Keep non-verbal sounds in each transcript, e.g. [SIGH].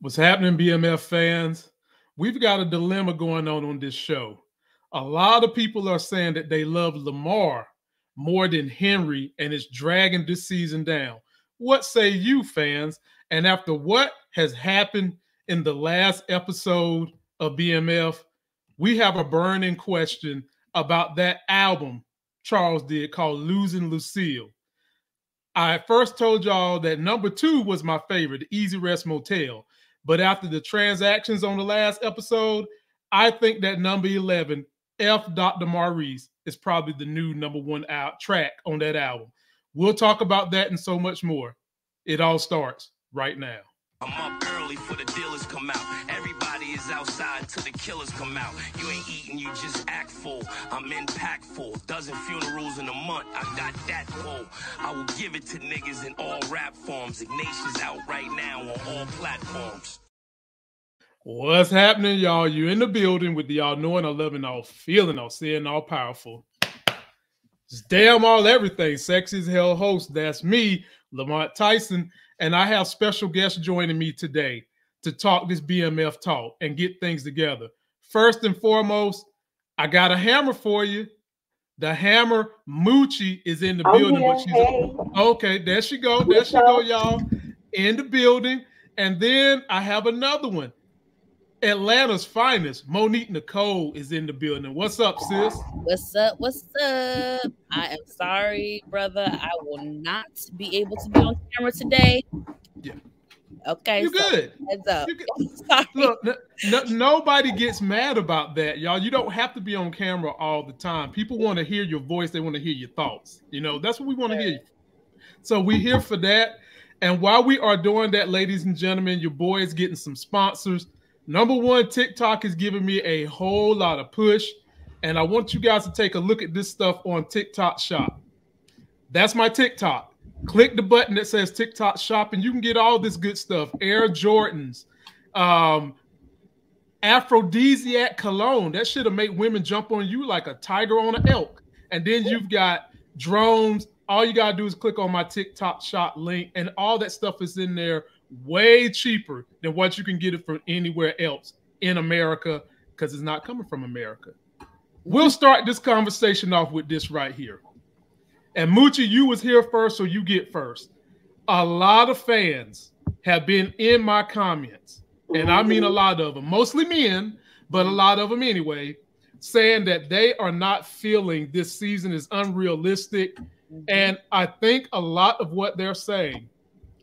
What's happening, BMF fans? We've got a dilemma going on on this show. A lot of people are saying that they love Lamar more than Henri and it's dragging this season down. What say you, fans? And after what has happened in the last episode of BMF, we have a burning question about that album Charles did called Losing Lucille. I first told y'all that number two was my favorite, the Easy Rest Motel. But after the transactions on the last episode, I think that number 11, F. Dr. Maurice, is probably the new number one out track on that album. We'll talk about that and so much more. It all starts right now. I'm up early for the dealers come out. Everybody is outside till the killers come out. You ain't eating, you just act full. I'm impactful. Dozen funerals in a month. I got that. I will give it to niggas in all rap forms. Ignatius out right now on all platforms. What's happening, y'all? You in the building with the y'all knowing, all loving, all feeling, all seeing, all powerful. It's damn all everything. Sexy as hell host. That's me, Lamont Tyson. And I have special guests joining me today to talk this BMF talk and get things together. First and foremost, I got a hammer for you. The hammer Moochie is in the oh, building. But she's hey. okay. There she go. There she go, y'all. In the building. And then I have another one. Atlanta's finest, Monique Nicole, is in the building. What's up, sis? What's up? What's up? I am sorry, brother. I will not be able to be on camera today. Yeah. Okay. You so good. Heads up. Good. [LAUGHS] Look, no, nobody gets mad about that, y'all. You don't have to be on camera all the time. People want to hear your voice. They want to hear your thoughts. You know, that's what we want to hear. So we're here for that. And while we are doing that, ladies and gentlemen, your boy is getting some sponsors. Number one, TikTok is giving me a whole lot of push. And I want you guys to take a look at this stuff on TikTok Shop. That's my TikTok. Click the button that says TikTok Shop, and you can get all this good stuff. Air Jordans, um, aphrodisiac cologne. That should have made women jump on you like a tiger on an elk. And then you've got drones. All you gotta do is click on my TikTok Shop link, and all that stuff is in there way cheaper than what you can get it from anywhere else in America because it's not coming from America. We'll start this conversation off with this right here. And Moochie, you was here first, so you get first. A lot of fans have been in my comments, and I mean a lot of them, mostly men, but a lot of them anyway, saying that they are not feeling this season is unrealistic. Mm-hmm. And I think a lot of what they're saying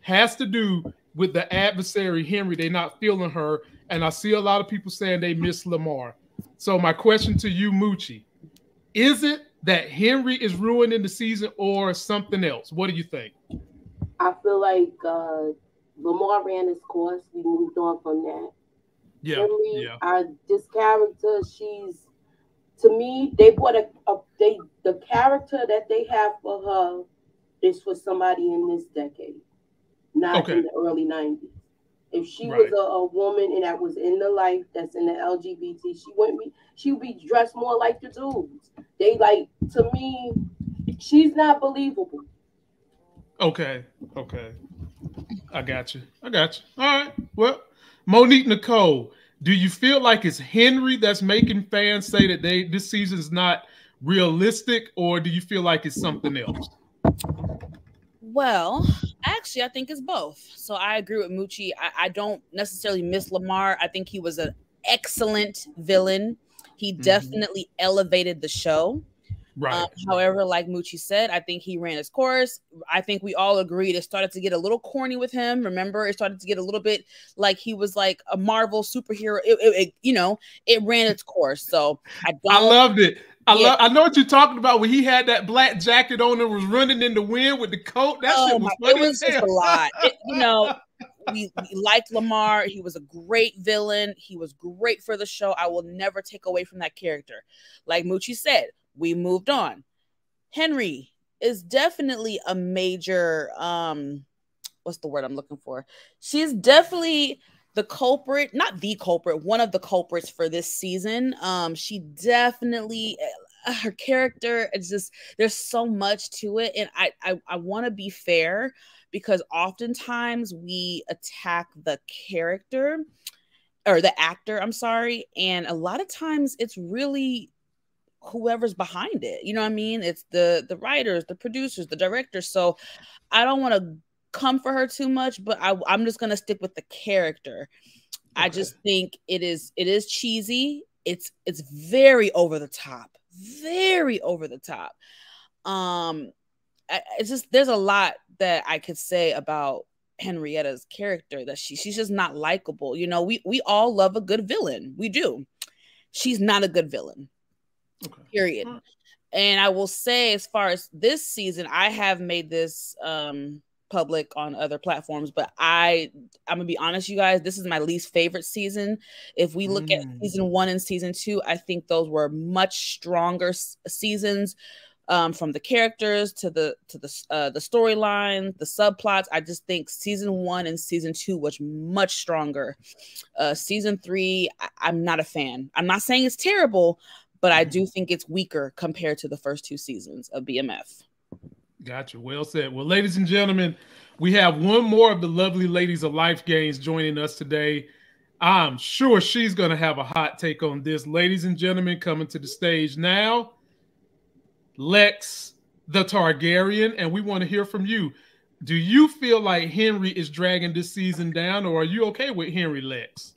has to do with the adversary Henri. They're not feeling her, and I see a lot of people saying they miss Lamar. So my question to you, Moochie, is it that Henri is ruining the season or something else? What do you think? I feel like uh, Lamar ran his course. We moved on from that. Yeah, Henri, yeah. I, this character, she's to me. They brought a, a they the character that they have for her is for somebody in this decade not okay. in the early 90s. If she right. was a, a, woman and that was in the life that's in the LGBT, she wouldn't be she would be dressed more like the dudes. They like to me, she's not believable. Okay, okay. I got you. I got you. All right. Well, Monique Nicole, do you feel like it's Henri that's making fans say that they this season is not realistic, or do you feel like it's something else? Well, actually, I think it's both. So I agree with Moochie. I, I don't necessarily miss Lamar. I think he was an excellent villain. He mm-hmm. definitely elevated the show. Right. Um, however, like Moochie said, I think he ran his course. I think we all agreed it started to get a little corny with him. Remember, it started to get a little bit like he was like a Marvel superhero. It, it, it you know, it ran its course. So I, I loved it. I yeah. love. I know what you're talking about. When he had that black jacket on and was running in the wind with the coat. That oh shit was my, It was just a lot. It, [LAUGHS] you know, we, we liked Lamar. He was a great villain. He was great for the show. I will never take away from that character. Like Moochie said, we moved on. Henri is definitely a major. um What's the word I'm looking for? She's definitely the culprit, not the culprit, one of the culprits for this season. Um, she definitely uh, her character it's just there's so much to it, and I I, I want to be fair because oftentimes we attack the character or the actor, I'm sorry, and a lot of times it's really whoever's behind it. You know what I mean? It's the the writers, the producers, the directors. So I don't want to come for her too much, but I, I'm just gonna stick with the character. Okay. I just think it is it is cheesy. It's it's very over the top, very over the top. Um, it's just there's a lot that I could say about Henrietta's character that she she's just not likable. You know, we we all love a good villain. We do. She's not a good villain. Okay. Period. And I will say, as far as this season, I have made this um public on other platforms, but I I'm gonna be honest, you guys, this is my least favorite season. If we look mm. at season one and season two, I think those were much stronger seasons um, from the characters to the to the uh, the storyline, the subplots. I just think season one and season two was much stronger. Uh, season three, I- am not a fan. I'm not saying it's terrible, but I do mm-hmm. think it's weaker compared to the first two seasons of BMF. Gotcha. Well said. Well, ladies and gentlemen, we have one more of the lovely ladies of Life Games joining us today. I'm sure she's going to have a hot take on this. Ladies and gentlemen, coming to the stage now Lex the Targaryen, and we want to hear from you. Do you feel like Henri is dragging this season down, or are you okay with Henri Lex?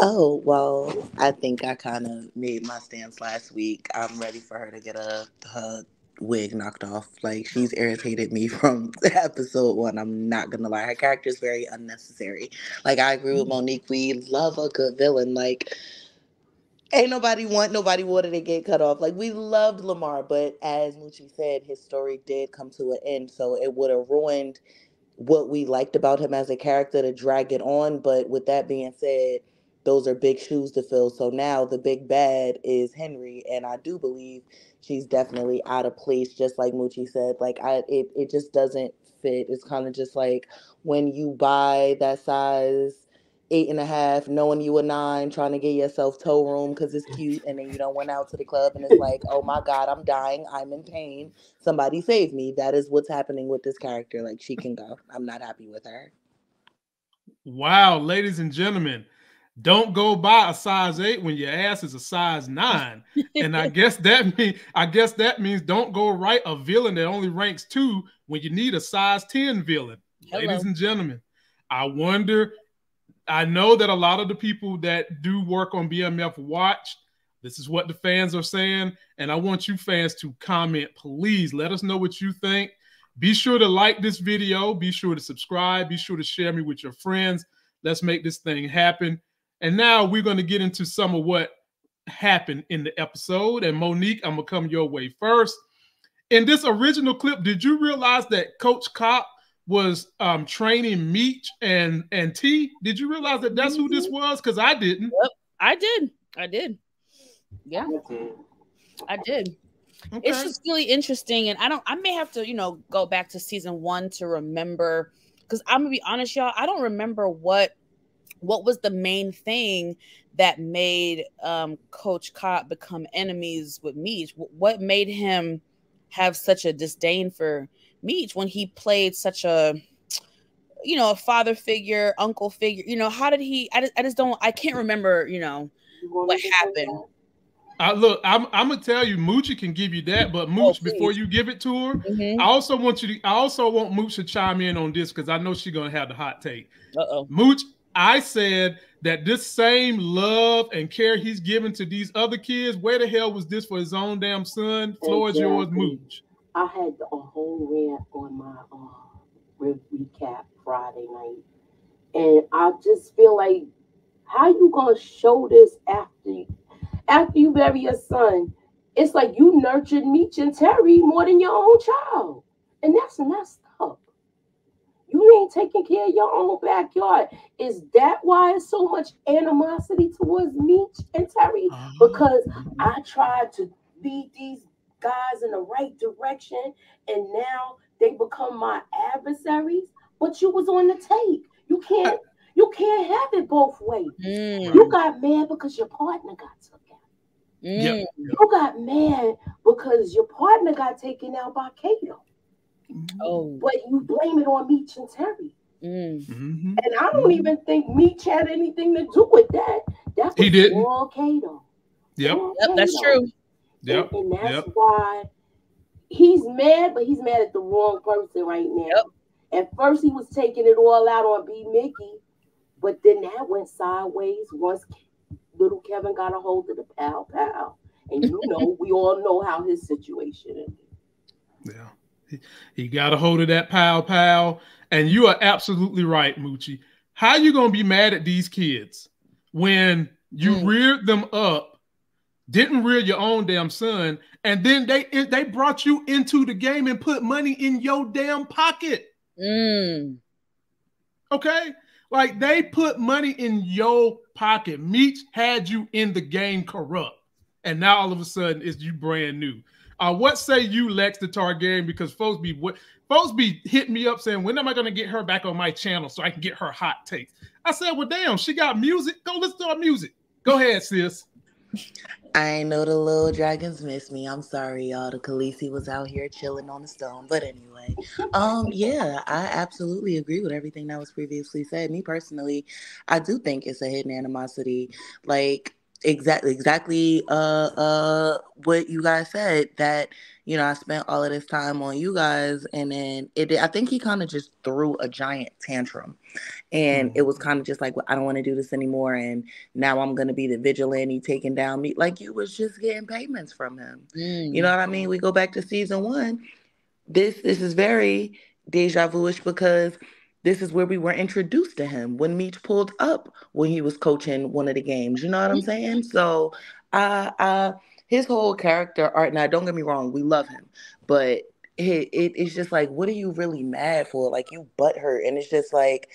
Oh, well, I think I kind of made my stance last week. I'm ready for her to get a her wig knocked off. Like she's irritated me [LAUGHS] from episode one. I'm not gonna lie. Her character is very unnecessary. Like I agree with mm. Monique. We love a good villain. Like ain't nobody want nobody wanted to get cut off. Like we loved Lamar, but as Moochie said, his story did come to an end, so it would have ruined what we liked about him as a character to drag it on. But with that being said, those are big shoes to fill. So now the big bad is Henri, and I do believe she's definitely out of place, just like Moochie said. Like I it, it just doesn't fit. It's kind of just like when you buy that size eight and a half, knowing you a nine, trying to get yourself toe room because it's [LAUGHS] cute, and then you don't went out to the club and it's like, oh my god, I'm dying, I'm in pain. Somebody save me. That is what's happening with this character. Like she can go. I'm not happy with her. Wow, ladies and gentlemen, don't go buy a size eight when your ass is a size nine. [LAUGHS] and I guess that means I guess that means don't go write a villain that only ranks two when you need a size 10 villain. Hello. Ladies and gentlemen, I wonder I know that a lot of the people that do work on BMF watch. This is what the fans are saying. And I want you fans to comment. Please let us know what you think. Be sure to like this video. Be sure to subscribe. Be sure to share me with your friends. Let's make this thing happen. And now we're going to get into some of what happened in the episode. And Monique, I'm going to come your way first. In this original clip, did you realize that Coach Cop was um, training Meech and and T. Did you realize that that's who this mm-hmm. was? Because I didn't. Yep, I did. I did. Yeah, I did. Okay. It's just really interesting, and I don't. I may have to, you know, go back to season one to remember. Because I'm gonna be honest, y'all. I don't remember what what was the main thing that made um, Coach Cop become enemies with Meech. What made him have such a disdain for Meech when he played such a you know a father figure, uncle figure. You know, how did he? I just, I just don't. I can't remember. You know what happened. I look, I'm, I'm gonna tell you, Moochie can give you that, but Mooch, oh, before you give it to her, mm-hmm. I also want you to, I also want Mooch to chime in on this because I know she's gonna have the hot take. Uh-oh. Mooch, I said that this same love and care he's given to these other kids, where the hell was this for his own damn son? Floor exactly. is yours, Mooch. I had a whole rant on my uh, recap Friday night, and I just feel like, how you gonna show this after you, after you bury your son? It's like you nurtured Meech and Terry more than your own child, and that's messed up. You ain't taking care of your own backyard. Is that why it's so much animosity towards Meech and Terry? Because I tried to lead these guys in the right direction and now they become my adversaries but you was on the tape you can't you can't have it both ways mm. you got mad because your partner got took out mm. you got mad because your partner got taken out by Kato Oh, but you blame it on Meech and Terry. mm. Mhm. And I don't even think Meech had anything to do with that. That He didn't. all Kato. Yep. All Yep, that's Kato. true. Yep. And, and that's Yep. why he's mad, but he's mad at the wrong person right now. Yep. At first, he was taking it all out on B. Mickey, but then that went sideways once little Kevin got a hold of the pal pal. And you [LAUGHS] know, we all know how his situation is. Yeah. He, got a hold of that pal pal. And you are absolutely right, Moochie. How you gonna be mad at these kids when you Mm. reared them up, didn't rear your own damn son, and then they they brought you into the game and put money in your damn pocket? Mm. Okay. Like they put money in your pocket. Meech had you in the game corrupt. And now all of a sudden it's you brand new. Uh, what say you, Lex the Targaryen? Because folks be what folks be hitting me up saying, when am I gonna get her back on my channel so I can get her hot takes? I said, Well, damn, she got music. Go listen to her music. Go ahead, sis. I know the little dragons miss me. I'm sorry, y'all. The Khaleesi was out here chilling on the stone. But anyway, um, yeah, I absolutely agree with everything that was previously said. Me personally, I do think it's a hidden animosity. Like exactly exactly uh uh what you guys said that you know I spent all of this time on you guys and then it I think he kind of just threw a giant tantrum. And it was kind of just like well, I don't want to do this anymore and now I'm gonna be the vigilante taking down me like you was just getting payments from him. Mm. you know what I mean? We go back to season one. This this is very deja vu-ish because this is where we were introduced to him when Meech pulled up when he was coaching one of the games. You know what I'm saying? So, uh, uh, his whole character art. Now, don't get me wrong, we love him, but it, it it's just like, what are you really mad for? Like you butt hurt, and it's just like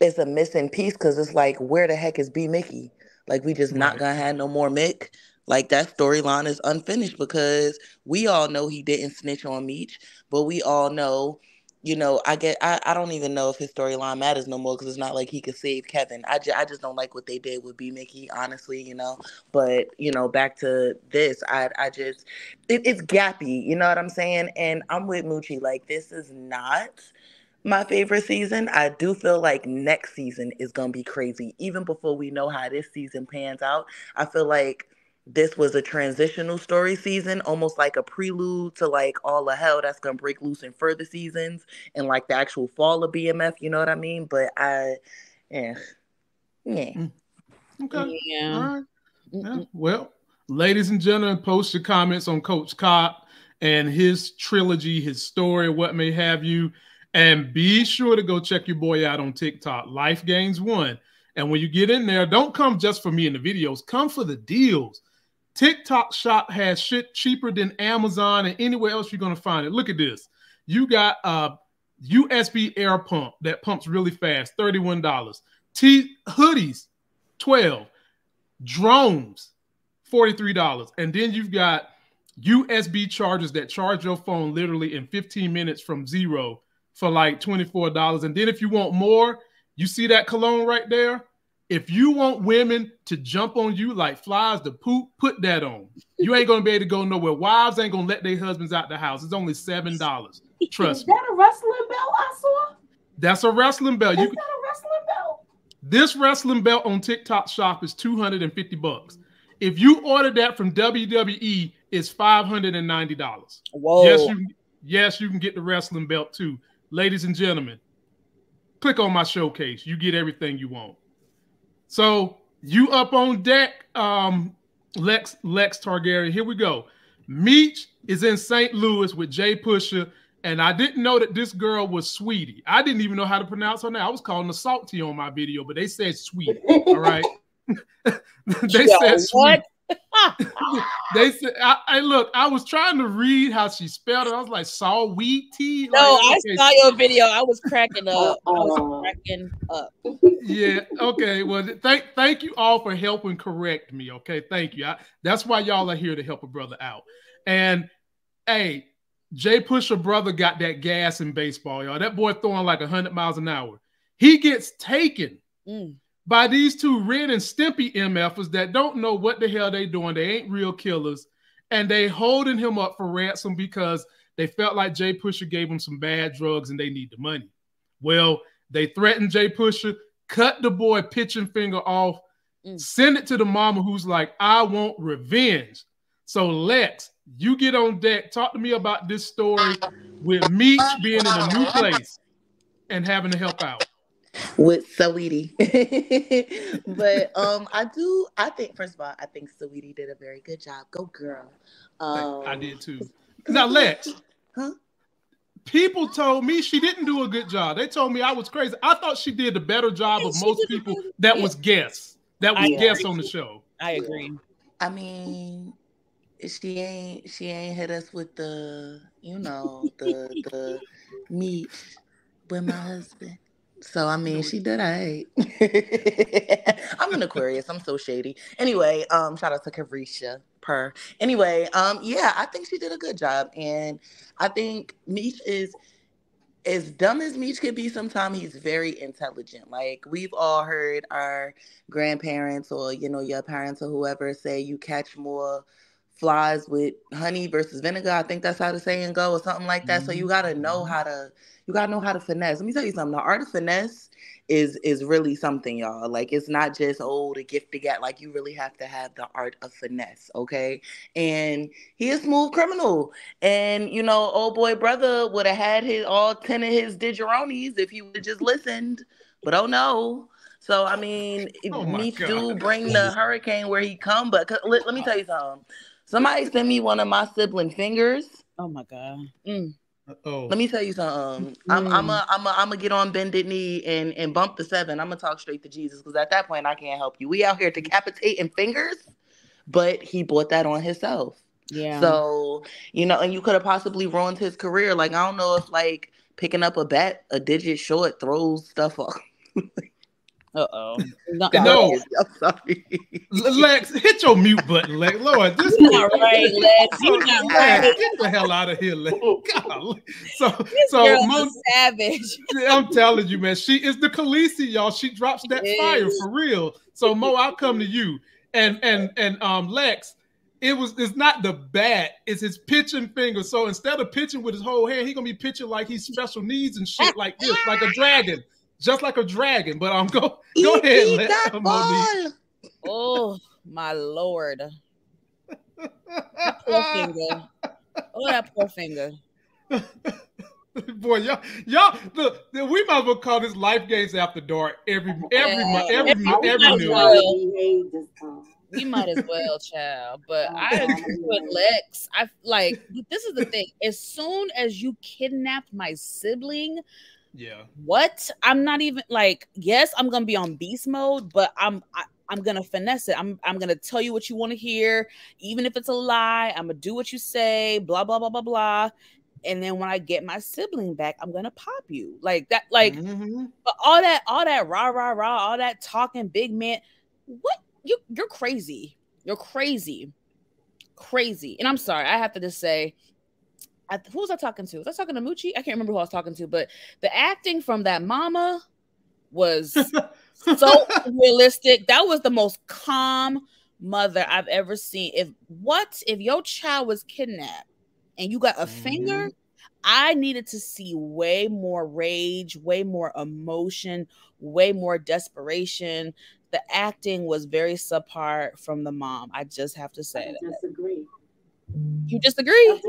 it's a missing piece because it's like, where the heck is B Mickey? Like we just not gonna have no more Mick. Like that storyline is unfinished because we all know he didn't snitch on Meech, but we all know you know, I get, I, I don't even know if his storyline matters no more because it's not like he could save Kevin. I, ju- I just don't like what they did with B Mickey, honestly, you know. But you know, back to this, I, I just, it, it's gappy, you know what I'm saying? And I'm with Moochie. Like, this is not my favorite season. I do feel like next season is gonna be crazy. Even before we know how this season pans out, I feel like this was a transitional story season, almost like a prelude to like all the hell that's gonna break loose in further seasons and like the actual fall of BMF. You know what I mean? But I, eh, yeah, yeah. Okay. Yeah. All right. Yeah. Well, ladies and gentlemen, post your comments on Coach Cop and his trilogy, his story, what may have you. And be sure to go check your boy out on TikTok, Life Gains One. And when you get in there, don't come just for me in the videos, come for the deals. TikTok shop has shit cheaper than Amazon and anywhere else you're going to find it. Look at this. You got a USB air pump that pumps really fast, $31. T hoodies, 12 drones $43 and then you've got usb chargers that charge your phone literally in 15 minutes from zero for like $24 and then if you want more you see that cologne right there if you want women to jump on you like flies to poop put that on you ain't gonna be able to go nowhere wives ain't gonna let their husbands out the house it's only seven dollars Is trust me that a wrestling belt I saw? that's a wrestling belt Is you that a wrestling belt? This wrestling belt on TikTok shop is 250 bucks. If you order that from WWE, it's $590. Whoa. Yes, you yes, you can get the wrestling belt too. Ladies and gentlemen, click on my showcase. You get everything you want. So you up on deck, um, Lex Lex Targaryen. Here we go. Meech is in St. Louis with Jay Pusher, and I didn't know that this girl was Sweetie. I didn't even know how to pronounce her name. I was calling her Salty on my video, but they said Sweetie. All right. [LAUGHS] they said Sweetie. what? [LAUGHS] They said, I, I look, I was trying to read how she spelled it. I was like, saw wheat tea. No, like, I okay, saw your video. I was cracking up. I was cracking up. yeah okay well thank thank you all for helping correct me okay thank you I, that's why y'all are here to help a brother out and hey jay pusher brother got that gas in baseball y'all that boy throwing like 100 miles an hour he gets taken Mm. By these two Ren and Stimpy mfers that don't know what the hell they doing they ain't real killers and they holding him up for ransom because They felt like Jay Pusher gave them some bad drugs and they need the money. Well, they threatened Jay Pusher, cut the boy pitching finger off, mm. send it to the mama who's like, I want revenge. So Lex, you get on deck. Talk to me about this story with Meech being in a new place and having to help out with Saweetie. [LAUGHS] but um, I do. I think first of all, I think Saweetie did a very good job. Go girl. Um, I did too. Now Lex, huh? People told me she didn't do a good job. They told me I was crazy. I thought she did a better job of most people that was guests. That was guests on the show. I agree. I mean, she ain't she ain't hit us with the you know the the meat with my husband. So I mean, she did I. [LAUGHS] I'm an Aquarius. I'm so shady. Anyway, um, shout out to Carisha per. Anyway, um, yeah, I think she did a good job, and I think Meech is as dumb as Meech could be. Sometimes he's very intelligent. Like we've all heard our grandparents or you know your parents or whoever say you catch more flies with honey versus vinegar. I think that's how the saying go or something like that. Mm-hmm. So you got to know mm-hmm. how to you gotta know how to finesse. Let me tell you something. The art of finesse is is really something, y'all. Like it's not just oh the gift to get. Like you really have to have the art of finesse, okay? And he is smooth criminal. And you know, old boy brother would have had his all ten of his digeronis if he would just listened. But oh no. So I mean, [LAUGHS] oh me do bring the hurricane where he come. But let, let me tell you something. Somebody sent me one of my sibling fingers. Oh my god. Mm. Oh. Let me tell you something. I'm I'm a I'm a I'm gonna get on bended knee and and bump the seven. I'm gonna talk straight to Jesus because at that point I can't help you. We out here decapitating fingers, but he bought that on himself. Yeah. So you know, and you could have possibly ruined his career. Like I don't know if like picking up a bat a digit short throws stuff off. [LAUGHS] Uh oh. No, I'm sorry. Lex, hit your mute button, Lex. Lord, this is not right, Lex. You not right. Get the hell out of here, Lex. God. So, this so Mo- savage. [LAUGHS] I'm telling you, man, she is the Khaleesi, y'all. She drops that fire for real. So Mo, I'll come to you. And and and um Lex, it was it's not the bat, it's his pitching finger. So instead of pitching with his whole hand, he gonna be pitching like he's special needs and shit like this, like a dragon just like a dragon. But um, [LAUGHS] go go eat, ahead. Eat that ball. Oh my lord! that poor finger. Oh, that poor finger. [LAUGHS] Boy, y'all, y'all, look, we might as well call this Life Games After Dark every every month, every every, every, every well. We might as well, child. But [LAUGHS] I agree with Lex. I like this is the thing. As soon as you kidnapped my sibling, yeah. What? I'm not even like, yes, I'm gonna be on beast mode, but I'm I, am i am gonna finesse it. I'm I'm gonna tell you what you want to hear, even if it's a lie. I'm gonna do what you say, blah blah blah blah blah. And then when I get my sibling back, I'm gonna pop you like that. Like, mm-hmm. but all that, all that rah rah rah, all that talking, big man. What you? You're crazy. You're crazy, crazy. And I'm sorry, I have to just say, I, who was I talking to? Was I talking to Moochie? I can't remember who I was talking to, but the acting from that mama was [LAUGHS] so realistic. That was the most calm mother I've ever seen. If what if your child was kidnapped and you got a mm-hmm. finger? I needed to see way more rage, way more emotion, way more desperation. The acting was very subpar from the mom. I just have to say I that. Disagree. You disagree? I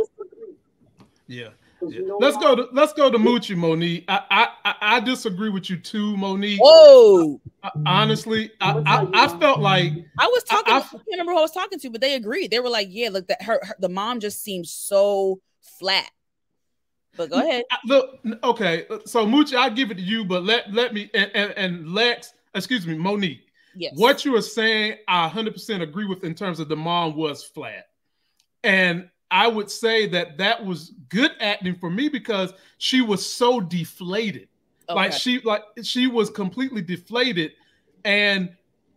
disagree. Yeah. yeah. Let's go to let's go to Moochie Monique. I, I I disagree with you too, Monique. Whoa. I, honestly, I, I, I, felt like I was talking. I, I, can't remember who I was talking to, but they agreed. They were like, "Yeah, look, that her, her the mom just seems so flat." But go ahead. Look, okay. So Moochie, I give it to you, but let let me and, and, and Lex, excuse me, Monique. Yes. What you are saying, I 100% agree with in terms of the mom was flat. And I would say that that was good acting for me because she was so deflated. Okay. Like she like she was completely deflated and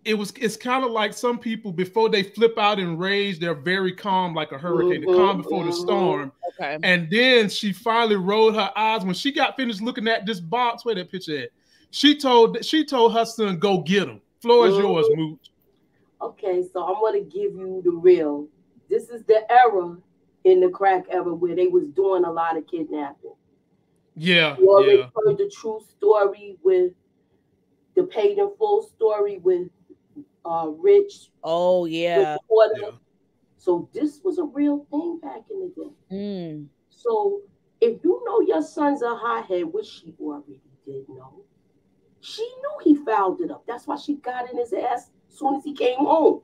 it was it's kind of like some people before they flip out in rage they're very calm like a hurricane mm-hmm, calm before mm-hmm. the storm okay and then she finally rolled her eyes when she got finished looking at this box where that picture at she told she told her son go get him floor is mm-hmm. yours mooch okay so i'm going to give you the real this is the era in the crack era where they was doing a lot of kidnapping. Yeah. You already yeah. heard the true story with the paid in full story with uh Rich. Oh yeah. yeah. So this was a real thing back in the day. Mm. So if you know your son's a hothead, which she already did know, she knew he fouled it up. That's why she got in his ass as soon as he came home.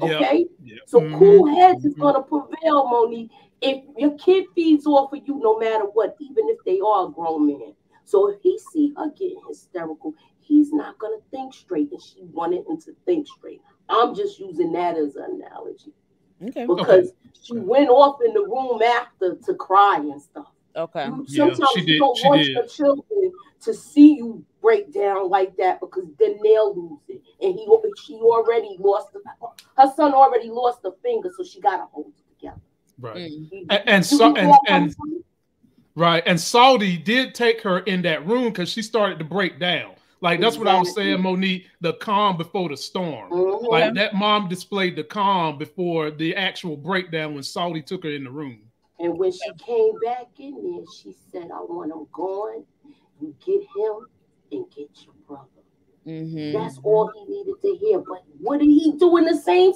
Okay? Yeah. So Mhm. cool heads is Mhm. gonna prevail, Monique. If your kid feeds off of you, no matter what, even if they are a grown man. So if he see her getting hysterical, he's not gonna think straight, and she wanted him to think straight. I'm just using that as an analogy Okay. because she went off in the room after to cry and stuff. Okay. You- Yeah, Sometimes she you did- don't she want did. your children to see you break down like that because then they'll lose it. And he, she already lost. The, her son already lost a finger, so she got to hold it together. Right. Mm. You- And, and so and, and right and Saudi did take her in that room because she started to break down. Like that's what I was saying, Monique. The calm before the storm. Mhm. Like that mom displayed the calm before the actual breakdown when Saudi took her in the room. And when she came back in there, she said, I want him gone. You get him and get your brother. hmm That's all he needed to hear. But what did he do in the same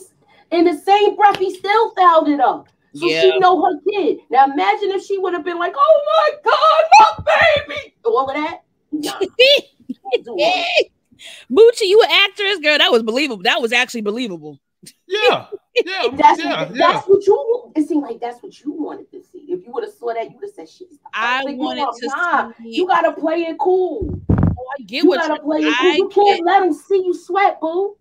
in the same breath? He still fouled it up. So Yeah. she know her kid. Now imagine if she would have been like, "Oh my God, my baby," all of that. Nah, she [LAUGHS] can't do all that. [LAUGHS] Moochie, you an actress, girl. That was believable. That was actually believable. Yeah, yeah, That's, yeah, that's yeah. what you. It seemed like that's what you wanted to see. If you would have saw that, you would have said, "She's." I But you wanted know, to nah, see. You gotta play it cool. Oh, I get You what gotta play it cool. I You can't let them see you sweat, boo.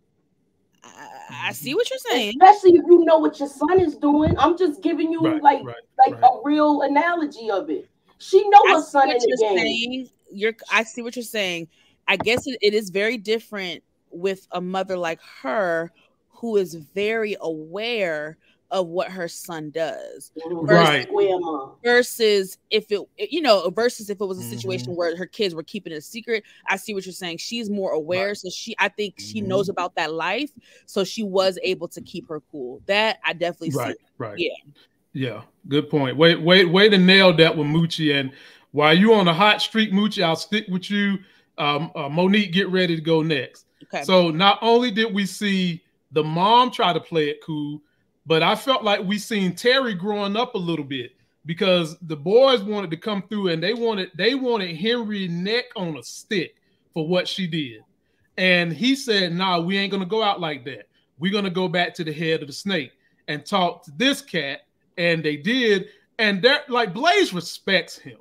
I, I see what you're saying. Especially if you know what your son is doing. I'm just giving you Right, like right, like right. a real analogy of it. She know I her see son what in the you're game. saying. You're. I see what you're saying. I guess it, it is very different with a mother like her, who is very aware of what her son does. Mhm. Right. Versus if it you know versus if it was a situation where her kids were keeping it a secret i see what you're saying she's more aware so she i think she Mhm. knows about that life so she was able to keep her cool that i definitely Right, see right. Yeah. Yeah. Good point. Wait, wait, way to nail that with Moochie. And while you on a hot streak, Moochie, I'll stick with you. Um, uh, Monique, get ready to go next. okay So not only did we see the mom tried to play it cool, but I felt like we seen Terry growing up a little bit because the boys wanted to come through and they wanted they wanted Henri neck on a stick for what she did. And he said, nah, we ain't gonna go out like that. We're gonna go back to the head of the snake and talk to this cat. And they did. And that like Blaze respects him.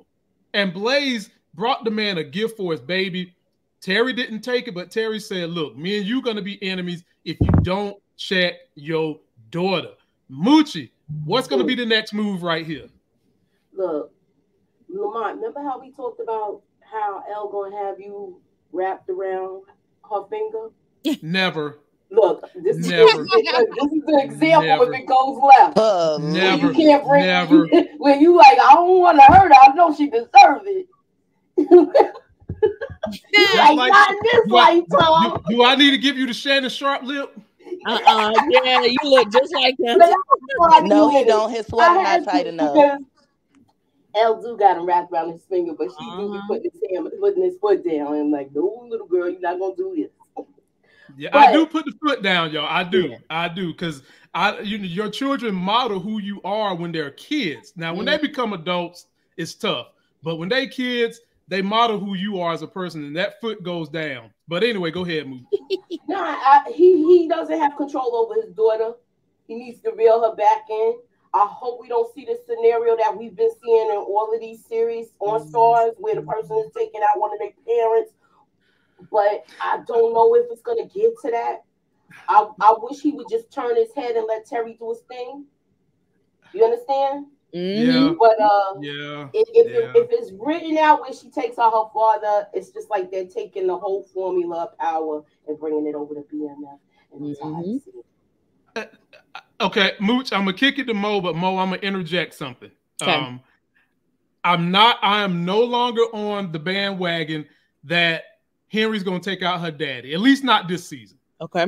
And Blaze brought the man a gift for his baby. Terry didn't take it, but Terry said, Look, me and you gonna be enemies if you don't check your daughter. Moochie, what's gonna be the next move right here? Look, Lamont, remember how we talked about how Elle gonna have you wrapped around her finger? [LAUGHS] Never, Look, this is Never. [LAUGHS] this is the example Never. if it goes left. When Never. you can't bring never. [LAUGHS] when you like, I don't want to hurt her. I know she deserves it. Like, like- not this do I- lifetime. Do, do I need to give you the Shannon Sharpe lip? uh-uh yeah you look just like But him that's why I no, he don't. His I sweater not tight to enough. because El do got him wrapped around his finger, but she do be Uh-huh. putting his hand, putting his foot down, and like, no, little girl, you're not gonna do this. Yeah, But- I do put the foot down, y'all. I do, I do, because I, you know, your children model who you are when they're kids. Now, when they become adults, it's tough, but when they kids, they model who you are as a person, and that foot goes down. But anyway, go ahead, move. [LAUGHS] I, he he doesn't have control over his daughter. He needs to reel her back in. I hope we don't see the scenario that we've been seeing in all of these series on mm-hmm. Stars, where the person is taking out one of their parents. But I don't know if it's gonna get to that. I, I wish he would just turn his head and let Terry do his thing. You understand? Mhm. Yeah, But uh, yeah, if, if, Yeah. it, if it's written out where she takes out her father, it's just like they're taking the whole formula of power and bringing it over to BMF. And that's how I Mhm. see. Okay, Mooch, I'm gonna kick it to Mo, but Mo, I'm gonna interject something. Okay. Um, I'm not. I am no longer on the bandwagon that Henri's gonna take out her daddy. At least not this season. okay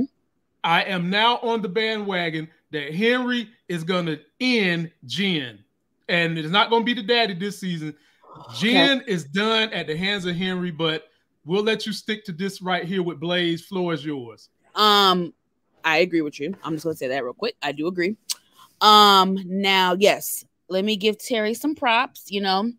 I am now on the bandwagon that Henri is gonna end Jen, and it's not gonna be the daddy this season. Jen okay. is done at the hands of Henri, but we'll let you stick to this right here with Blaze. Floor is yours. Um, I agree with you. I'm just gonna say that real quick. I do agree. Um, now, yes, let me give Terry some props. You know,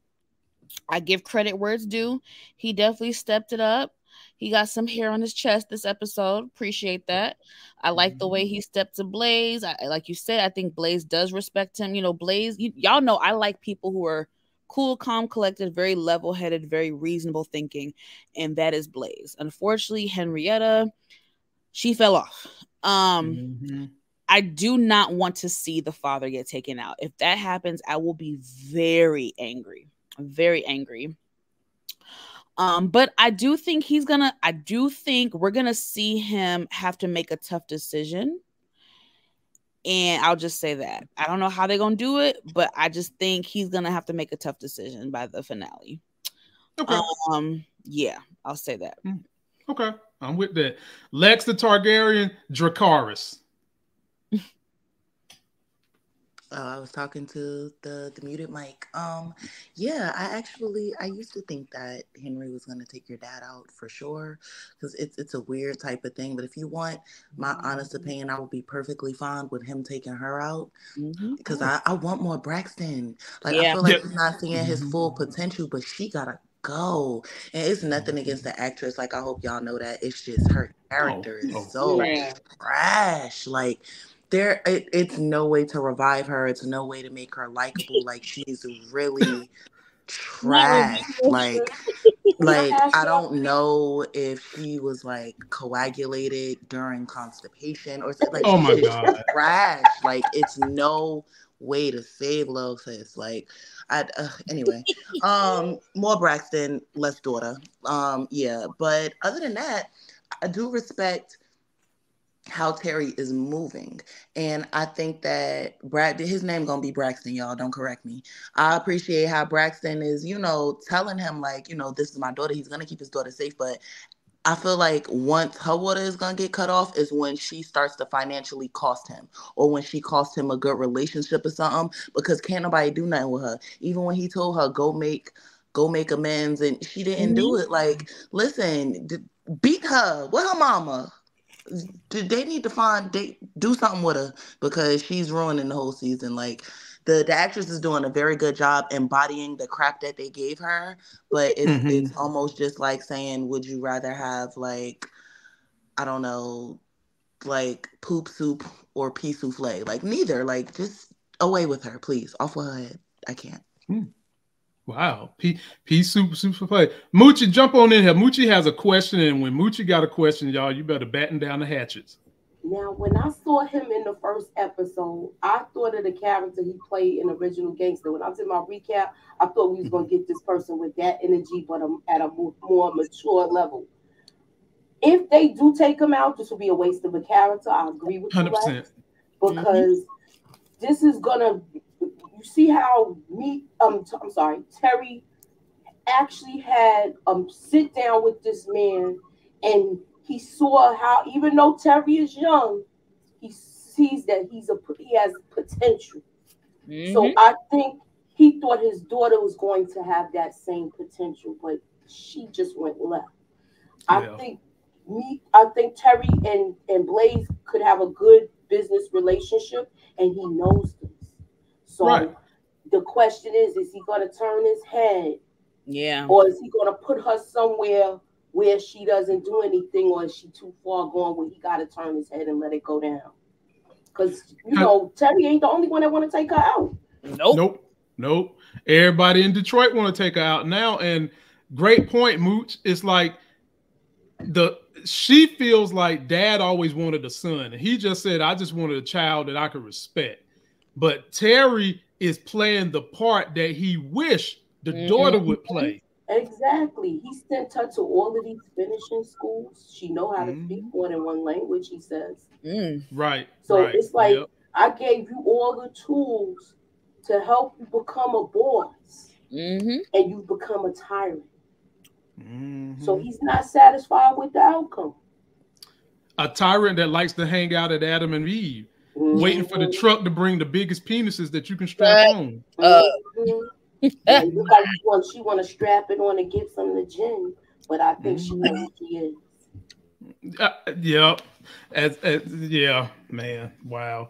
I give credit where it's due. He definitely stepped it up. He got some hair on his chest this episode. Appreciate that. I like the way mm-hmm. he stepped to Blaze. I, like you said, I think Blaze does respect him. You know, Blaze, y- y'all know I like people who are cool, calm, collected, very level headed, very reasonable thinking. And that is Blaze. Unfortunately, Henrietta, she fell off. Um, mm-hmm. I do not want to see the father get taken out. If that happens, I will be very angry. Very angry. Um, but I do think he's gonna, I do think we're gonna see him have to make a tough decision. And I'll just say that. I don't know how they're gonna do it, but I just think he's gonna have to make a tough decision by the finale. Okay. Um, yeah, I'll say that. Hmm. Okay. I'm with that. Lex the Targaryen, Dracarys. Oh, I was talking to the the muted mic. Um, yeah, I actually I used to think that Henri was gonna take your dad out for sure, because it's it's a weird type of thing. But if you want my honest mm-hmm. opinion, I would be perfectly fine with him taking her out, because mm-hmm. I I want more Braxton. Like yeah. I feel like yeah. he's not seeing his full mm-hmm. potential, but she gotta go. And it's nothing against the actress. Like I hope y'all know that. It's just her oh, character oh, is oh, so yeah. trash. Like there it, it's no way to revive her it's no way to make her likable [LAUGHS] like she's really trash like [LAUGHS] like i don't know if she was like coagulated during constipation or something like oh my god. trash like it's no way to save love sis like i uh, anyway um [LAUGHS] more braxton less daughter um yeah but other than that i do respect how Terry is moving. And I think that Brad his name gonna be Braxton, y'all. Don't correct me. I appreciate how Braxton is, you know, telling him like, you know, this is my daughter. He's gonna keep his daughter safe. But I feel like once her water is gonna get cut off is when she starts to financially cost him, or when she cost him a good relationship or something. Because can't nobody do nothing with her. Even when he told her go make go make amends, and she didn't mm-hmm. do it. Like, listen, d- beat her. What her mama? They need to find they do something with her because she's ruining the whole season. Like the the actress is doing a very good job embodying the crap that they gave her, but it's mm-hmm. it's almost just like saying, would you rather have like I don't know, like poop soup or pea souffle? Like neither. Like just away with her, please. Off with her head. I can't. Mm. Wow. P P super super play. Moochie, jump on in here. Moochie has a question, and when Moochie got a question, y'all, you better batten down the hatches. Now, when I saw him in the first episode, I thought of the character he played in Original Gangster. When I did my recap, I thought we was gonna get this person with that energy, but at a more mature level. If they do take him out, this will be a waste of a character. I agree with 100%. you, Lex, because mm-hmm. this is gonna you see how me um I'm sorry, Terry actually had um sit down with this man and he saw how even though Terry is young, he sees that he's a he has potential. Mm-hmm. So I think he thought his daughter was going to have that same potential, but she just went left. Yeah. I think me, I think Terry and and Blaze could have a good business relationship, and he knows this. So right. the question is, is he going to turn his head? Yeah. Or is he going to put her somewhere where she doesn't do anything, or is she too far gone where he got to turn his head and let it go down? Because you know Terry ain't the only one that want to take her out. Nope. Nope. Nope. Everybody in Detroit want to take her out now. And great point, Mooch. It's like the she feels like dad always wanted a son, and he just said, "I just wanted a child that I could respect." But Terry is playing the part that he wished the mm-hmm. daughter would play. Exactly. He sent her to all of these finishing schools. She know how to mm-hmm. speak more than one language, he says. Mm. Right. So right. it's like yep. I gave you all the tools to help you become a boss. Mm-hmm. And you become a tyrant. Mm-hmm. So he's not satisfied with the outcome. A tyrant that likes to hang out at Adam and Eve. Waiting for the truck to bring the biggest penises that you can strap Right. on. Uh, Yeah, you she want she want to strap it on and give some the Jen, but I think she knows who she is. Uh, yep. As, as, yeah, man. Wow.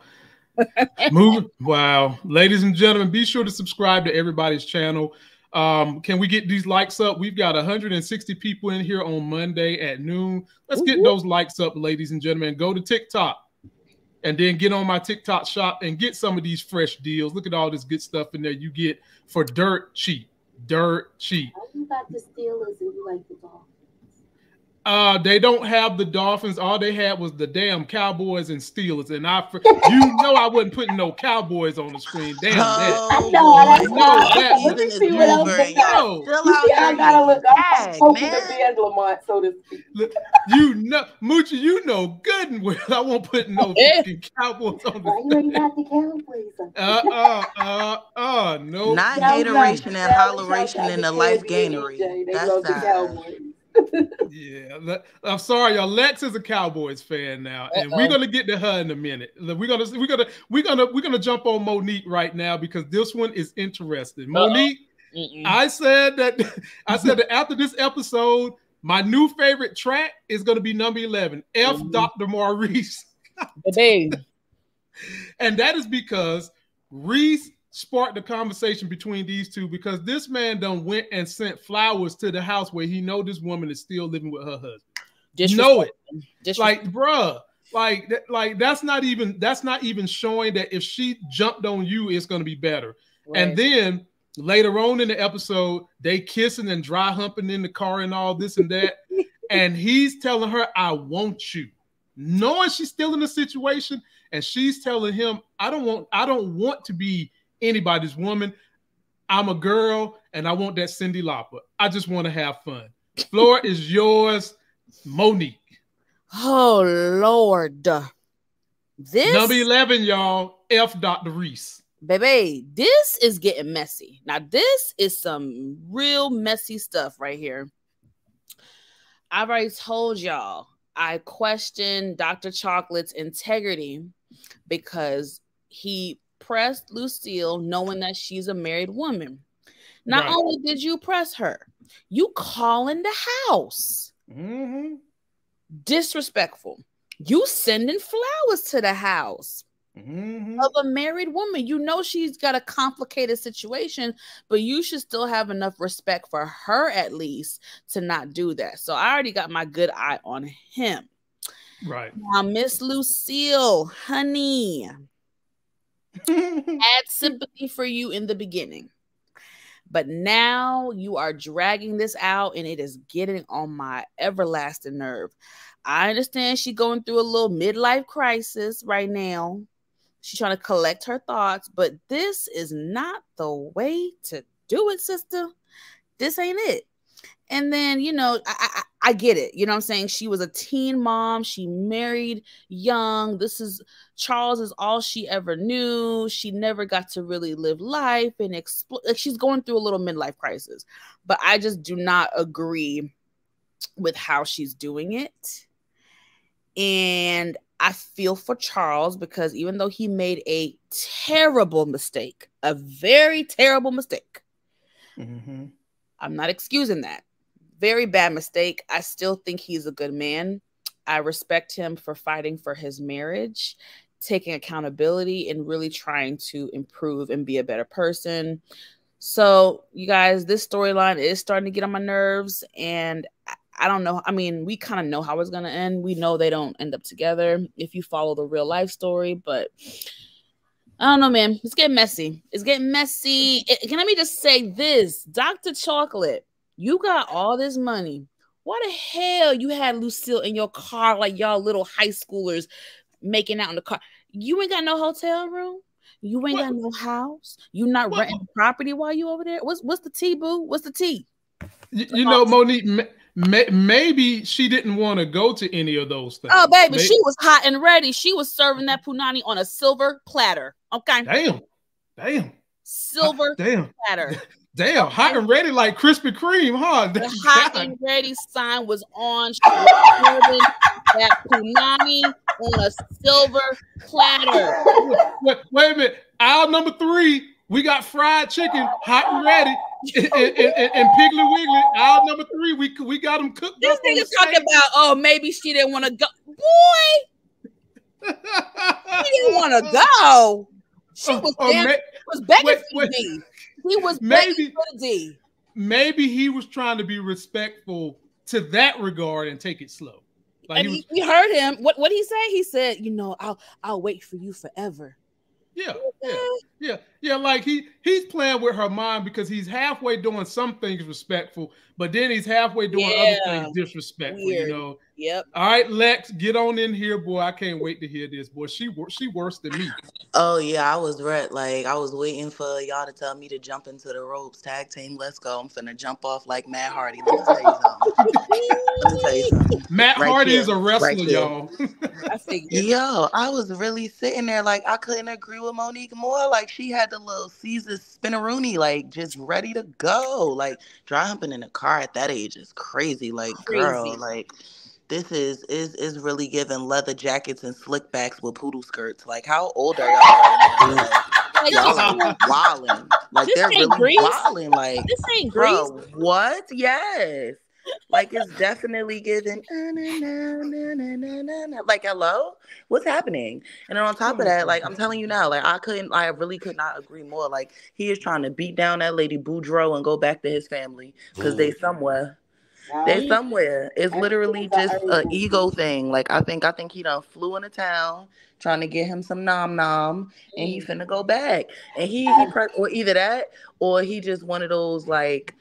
Moving. Wow. Ladies and gentlemen, be sure to subscribe to everybody's channel. Um, can we get these likes up? We've got 160 people in here on Monday at noon. Let's get those likes up, ladies and gentlemen. Go to TikTok and then get on my TikTok shop and get some of these fresh deals. Look at all this good stuff in there you get for dirt cheap. Dirt cheap. The you like the? Uh, they don't have the Dolphins. All they had was the damn Cowboys and Steelers. And I, you know, I wasn't putting no Cowboys on the screen. Damn that. I know, that's No, why. that- You Even see what I'm Uber and saying? No. y'all still out see, I gotta look. I'm Tag, poking man. the band, Lamont, so to speak. You know, Moochie, you know good and well I won't put no [LAUGHS] fucking Cowboys on Why the you got the Cowboys? uh uh uh uh no. Not Shout hateration and holleration in the life City, gainery. That's love the sad. Cowboys. Yeah, I'm sorry, y'all. Lex is a Cowboys fan now, and we're gonna get to her in a minute. We're gonna we're gonna we're gonna we're gonna jump on Monique right now because this one is interesting. Monique. I said that [LAUGHS] I said that after this episode, my new favorite track is gonna be number 11, F Mhm. Dr. Maurice. [LAUGHS] And that is because Reese sparked the conversation between these two because this man done went and sent flowers to the house where he know this woman is still living with her husband. Know it. Disrespect. Like, bruh, like that, like that's not even that's not even showing that if she jumped on you, it's gonna be better. And then later on in the episode, they kissing and dry humping in the car and all this and that. [LAUGHS] and he's telling her, I want you, knowing she's still in the situation, and she's telling him, I don't want, I don't want to be anybody's woman. I'm a girl and I want that Cyndi Lauper. I just want to have fun. Floor is yours, Monique. oh Lord. This Number 11, y'all, F. Dr. Reese. baby, this is getting messy. Now, this is some real messy stuff right here. I've already told y'all I question Dr. Chocolate's integrity because he pressed Lucille knowing that she's a married woman. Not Right. only did you press her, you call in the house. Mm-hmm. Disrespectful. You sending flowers to the house Mm-hmm. of a married woman. You know she's got a complicated situation, but you should still have enough respect for her at least to not do that. So I already got my good eye on him. Right. Now, Miss Lucille, honey, had sympathy for you in the beginning. But now you are dragging this out and it is getting on my everlasting nerve. I understand she's going through a little midlife crisis right now. She's trying to collect her thoughts, but this is not the way to do it, sister. This ain't it. And then, you know, I, I, I get it. You know what I'm saying? She was a teen mom. She married young. This is Charles is all she ever knew. She never got to really live life and explore. Like she's going through a little midlife crisis. But I just do not agree with how she's doing it. And I feel for Charles because even though he made a terrible mistake, a very terrible mistake, Mm-hmm. I'm not excusing that. Very bad mistake. I still think he's a good man. I respect him for fighting for his marriage, taking accountability, and really trying to improve and be a better person. So, you guys, this storyline is starting to get on my nerves. And I- I don't know. I mean, we kind of know how it's going to end. We know they don't end up together if you follow the real life story, but I don't know, man. It's getting messy. It's getting messy. It- can let me just say this, Dr. Chocolate, you got all this money. Why the hell you had Lucille in your car like y'all little high schoolers making out in the car? You ain't got no hotel room. You ain't What? got no house. You not What? renting property while you over there. What's what's the tea, boo? What's the tea? You, you know, Monique, ma- ma- maybe she didn't want to go to any of those things. Oh, baby, May- she was hot and ready. She was serving that punani on a silver platter. Okay, Damn. Damn. silver Damn. platter. [LAUGHS] Damn. Hot and ready like Krispy Kreme, huh? The [LAUGHS] hot and ready sign was on. She was that punani on a silver platter. [LAUGHS] Wait, wait a minute. Aisle number three, we got fried chicken, hot and ready, and, and, and, and Piggly Wiggly. Aisle number three, we we got them cooked. This up on nigga's the talking about, oh, maybe she didn't want to go. Boy, [LAUGHS] she didn't want to go. She oh, was oh, Or damn, ma- was begging wait, for wait. D. He was Maybe- begging for the D. maybe he was trying to be respectful to that regard and take it slow. Like And he was, we heard him. What what he say? He said, you know, I'll I'll wait for you forever. yeah, yeah, yeah, yeah. Like he he's playing with her mind because he's halfway doing some things respectful, but then he's halfway doing Yeah. other things disrespectful. Weird. You know. Yep. All right, Lex, get on in here, boy. I can't wait to hear this, boy. She she worse than me. Oh yeah, I was ready. Like I was waiting for y'all to tell me to jump into the ropes. Tag team, let's go. I'm finna jump off like Matt Hardy. Let me tell you something. Let me tell you [LAUGHS] something. Matt Right Hardy here, is a wrestler, right y'all. I figured. Yo, I was really sitting there like I couldn't agree with Monique more. Like she had the little Caesar spinneroonie, like just ready to go. Like dry humping in a car at that age is crazy. Like girl, like this is is is really giving leather jackets and slick backs with poodle skirts. Like how old are y'all right now? Like, Like, y'all this, are wilding. Like This they're ain't really Grease. wilding. Like this ain't Grease. Bro, what? Yes. Like it's definitely giving like hello? What's happening? And then on top of hmm. that, like I'm telling you now, like I couldn't I really could not agree more. Like he is trying to beat down that lady Boudreaux and go back to his family because they somewhere. They somewhere. It's literally just an ego thing. Like I think I think he done flew into town trying to get him some nom nom and he finna go back. And he, he pre- or either that or he just one of those like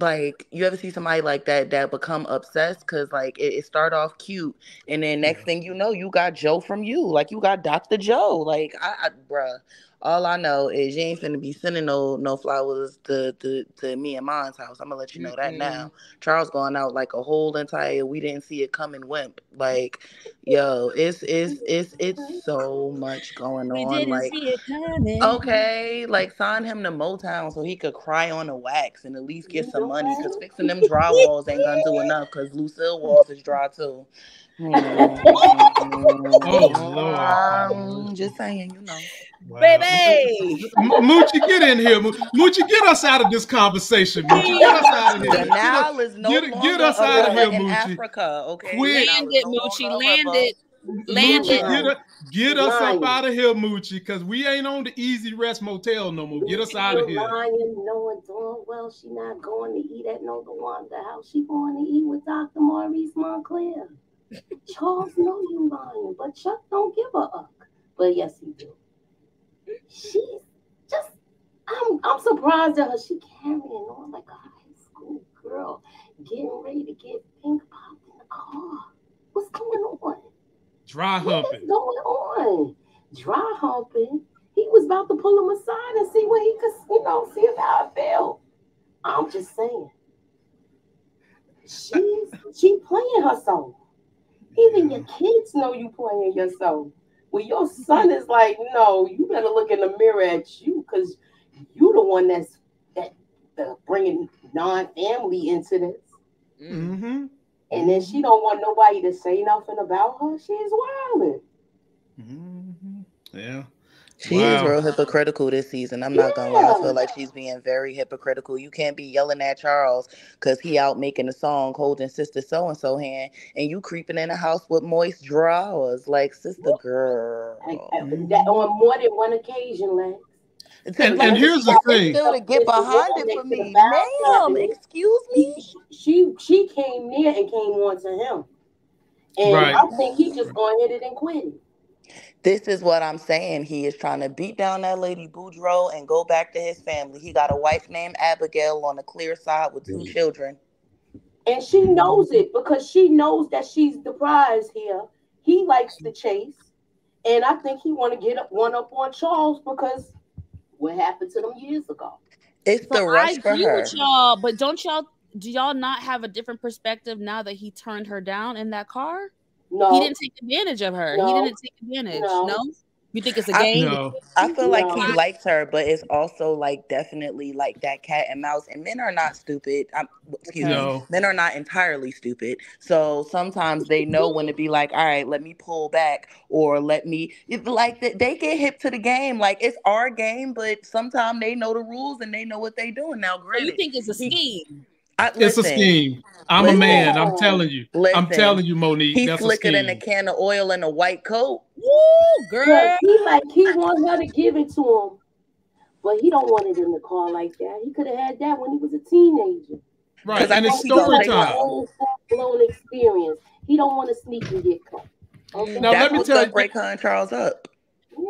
like you ever see somebody like that that become obsessed? Because like it, it start off cute and then next thing you know you got joe from you. Like you got dr joe. Like i, I bruh all i know is you ain't finna be sending no no flowers to to, to me and mine's house. I'm gonna let you know that now. Charles going out like a whole entire we didn't see it coming wimp. Like yo it's it's it's it's so much going We on didn't like see it coming. Okay, like sign him to Motown so he could cry on the wax and at least get some money because fixing them dry walls ain't gonna do [LAUGHS] enough because Lucille walls is dry too. Oh, Lord. Um, just saying, you know. Wow. Baby. M- Moochie, get in here. Mo- Moochie, get us out of this conversation. Moochie, get us out of here. The Get us- Nile is no get- longer get us a out of here, in Moochie. Africa. Okay, Quick. The Nile Land it, no Moochie. longer a Land river. it. Land Moochie, it. get, us- get us up out of here, Moochie, because we ain't on the Easy Rest Motel no more. Get us out of here. Lying, knowing darn well she not going to eat at no Wanda house. She going to eat with Dr. Maurice Montclair. Charles know you lying, but Chuck don't give a up. But yes, he do. She's just I'm I'm surprised at her. She carrying on like a high school girl, getting ready to get pink popped in the car. What's going on? Dry humping. What is humping. going on? Dry humping. He was about to pull him aside and see what he could, you know, see how it felt. I'm just saying. She's she playing herself. Even your kids know you playing yourself. When your son is like, no, you better look in the mirror at you because you the one that's that, that bringing non-family into this. Mm-hmm. And then she don't want nobody to say nothing about her. She's wilding. Mm-hmm. Yeah. She is real hypocritical this season. I'm not gonna lie. I feel like she's being very hypocritical. You can't be yelling at Charles because he out making a song holding sister so and so hand, and you creeping in the house with moist drawers like sister girl. I- I- that on more than one occasion, Lex. And- and here's the thing. Still to get behind it for me, ma'am. Excuse me. She she came near and came on to him. And Right. I think he just gonna hit it and quit it. This is what I'm saying. He is trying to beat down that lady Boudreaux and go back to his family. He got a wife named Abigail on the clear side with two mm. children. And she knows it because she knows that she's the prize here. He likes the chase. And I think he want to get up one up on Charles because what happened to them years ago. It's So the I rush for agree her. with y'all, but don't y'all do y'all not have a different perspective now that he turned her down in that car? No, He didn't take advantage of her. He didn't take advantage. No. No. You think it's a game? I, no. I feel like he likes her, but it's also like definitely like that cat and mouse. And men are not stupid. I'm, excuse no. me. Men are not entirely stupid. So sometimes they know when to be like, all right, let me pull back or let me like they get hip to the game. Like it's our game, but sometimes they know the rules and they know what they're doing. Now, granted, so you think it's a scheme? I, it's a scheme. I'm listen, a man. I'm telling you. Listen, I'm telling you, Monique. He's flicking in a can of oil in a white coat. Woo, girl. he like he wants her to give it to him, but he don't want it in the car like that. He could have had that when he was a teenager. Right, and it's story like time. Whole blown experience. He don't want to sneak and get caught. Mm-hmm. Okay? Now That's let me tell you, break her and Charles up.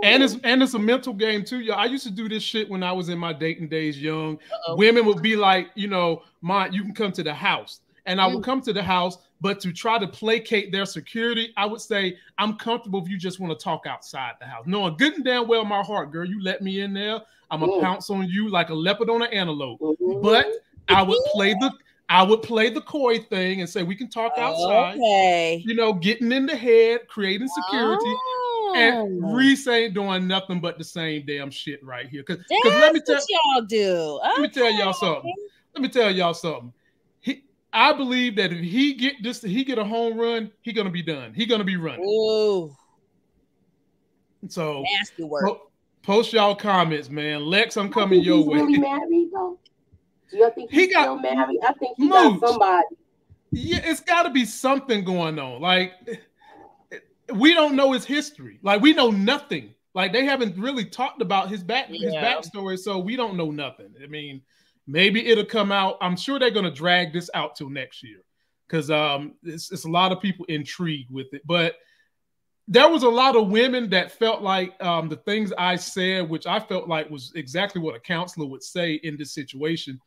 And it's and it's a mental game too, y'all. I used to do this shit when I was in my dating days, young. Uh-oh. Women would be like, you know, my you can come to the house, and I would mm. come to the house, but to try to placate their security, I would say, I'm comfortable if you just want to talk outside the house. Knowing good and damn well my heart, girl, you let me in there, I'm gonna mm. pounce on you like a leopard on an antelope. Mm-hmm. But I would play the I would play the coy thing and say we can talk outside. Okay. You know, getting in the head, creating security. Oh and. Reese ain't doing nothing but the same damn shit right here. Cause, cause let me tell y'all do. Okay. Let me tell y'all something. Let me tell y'all something. He, I believe that if he get this, he get a home run, he gonna be done. He gonna be running. Ooh. So nasty work. Po- post y'all comments, man. Lex, I'm coming your way. Really [LAUGHS] married though? Do you think he got still married? I think he got somebody. Yeah, it's got to be something going on. Like we don't know his history. Like we know nothing. Like they haven't really talked about his back yeah. his backstory, so we don't know nothing. I mean, maybe it'll come out. I'm sure they're gonna drag this out till next year because um, it's, it's a lot of people intrigued with it. But there was a lot of women that felt like um, the things I said, which I felt like was exactly what a counselor would say in this situation.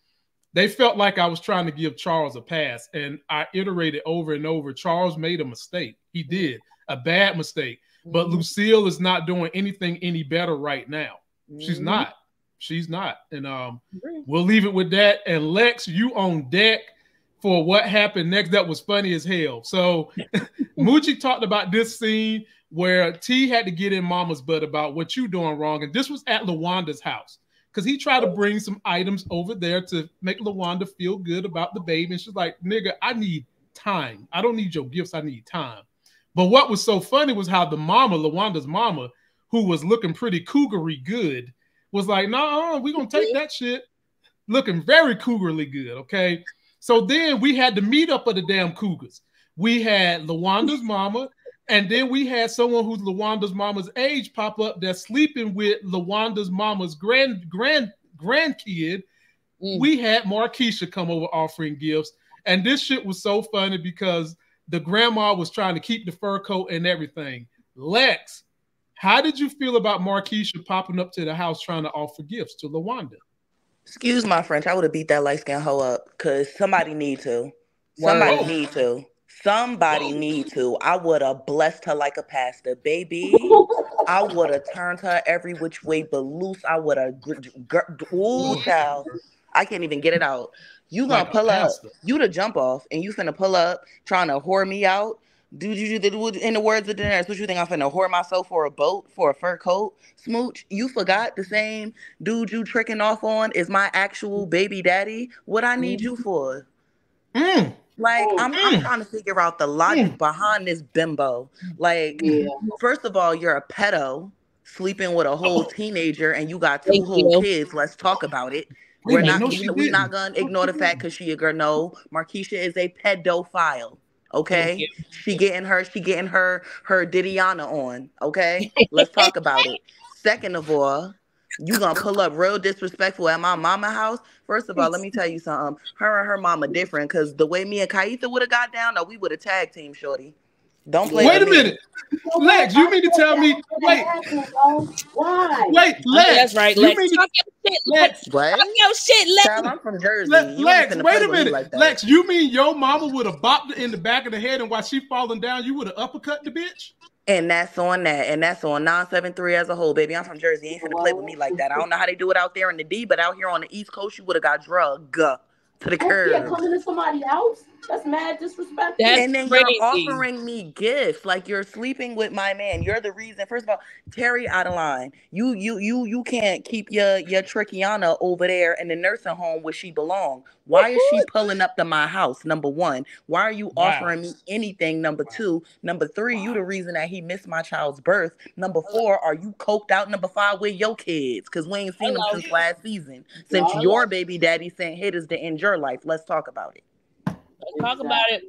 They felt like I was trying to give Charles a pass, and I iterated over and over. Charles made a mistake. He did a bad mistake. But mm-hmm. Lucille is not doing anything any better right now. Mm-hmm. She's not. She's not. And um, we'll leave it with that. And Lex, you on deck for what happened next. That was funny as hell. So [LAUGHS] Moochie talked about this scene where T had to get in mama's butt about what you doing wrong. And this was at LaWanda's house. Because he tried to bring some items over there to make LaWanda feel good about the baby. And she's like, nigga, I need time. I don't need your gifts. I need time. But what was so funny was how the mama, Lawanda's mama, who was looking pretty cougary good, was like, "No, nah, we gonna take that shit." Looking very cougarly good. Okay. So then we had the meetup of the damn cougars. We had Lawanda's [LAUGHS] mama, and then we had someone who's Lawanda's mama's age pop up that's sleeping with Lawanda's mama's grand grand grandkid. Mm. We had Marquisha come over offering gifts, and this shit was so funny because the grandma was trying to keep the fur coat and everything. Lex, how did you feel about Marquisha popping up to the house trying to offer gifts to Lawanda? Excuse my French. I would have beat that light skin hoe up because somebody need to. Somebody Whoa. need to. Somebody Whoa. need to. I would have blessed her like a pastor, baby. I would have turned her every which way but loose. I would have. gr- Ooh, child. I can't even get it out. You gonna like pull up, you to jump off, and you finna pull up trying to whore me out. Do you do the in the words of the nurse? What you think I'm finna whore myself for a boat for a fur coat? Smooch, you forgot the same dude you tricking off on is my actual baby daddy. What I need mm. you for? Mm. Like I'm, mm. I'm, trying to figure out the logic mm. behind this bimbo. Like, yeah. first of all, you're a pedo sleeping with a whole oh. teenager, and you got two Thank whole you. kids. Let's talk about it. We're not no, we're not gonna ignore the fact because she a girl. No, Marquisha is a pedophile. Okay, she getting her she getting her her Didiana on. Okay, let's [LAUGHS] talk about it. Second of all, you gonna pull up real disrespectful at my mama house. First of all, let me tell you something. Her and her mama different because the way me and Kaitha would have got down, no, we would have tag team Shorty. Don't play. Wait a minute, Lex. You mean to tell me? Wait, why? Wait, Lex. That's right. Lex. Talk your shit, Lex. What? Talk your shit, Lex. Child, I'm from Jersey. Le- Lex, wait a minute, like Lex. You mean your mama would have bopped in the back of the head, and while she falling down, you would have uppercut the bitch? And that's on that, and that's on 973 as a whole, baby. I'm from Jersey. You ain't gonna play with me like that. I don't know how they do it out there in the D, but out here on the East Coast, you would have got drugged to the curb. Yeah, coming to somebody's house. That's mad disrespectful. That's and then crazy. you're offering me gifts like you're sleeping with my man. You're the reason. First of all, Terry out of line. You you you you can't keep your your Trickiana over there in the nursing home where she belong. Why is she pulling up to my house? Number one. Why are you Wow. offering me anything? Number two. Number three. You the reason that he missed my child's birth. Number four. Are you coked out? Number five. With your kids because we ain't seen them Hello. since last season. Since Hello. your baby daddy sent hitters to end your life. Let's talk about it. Let's talk about it.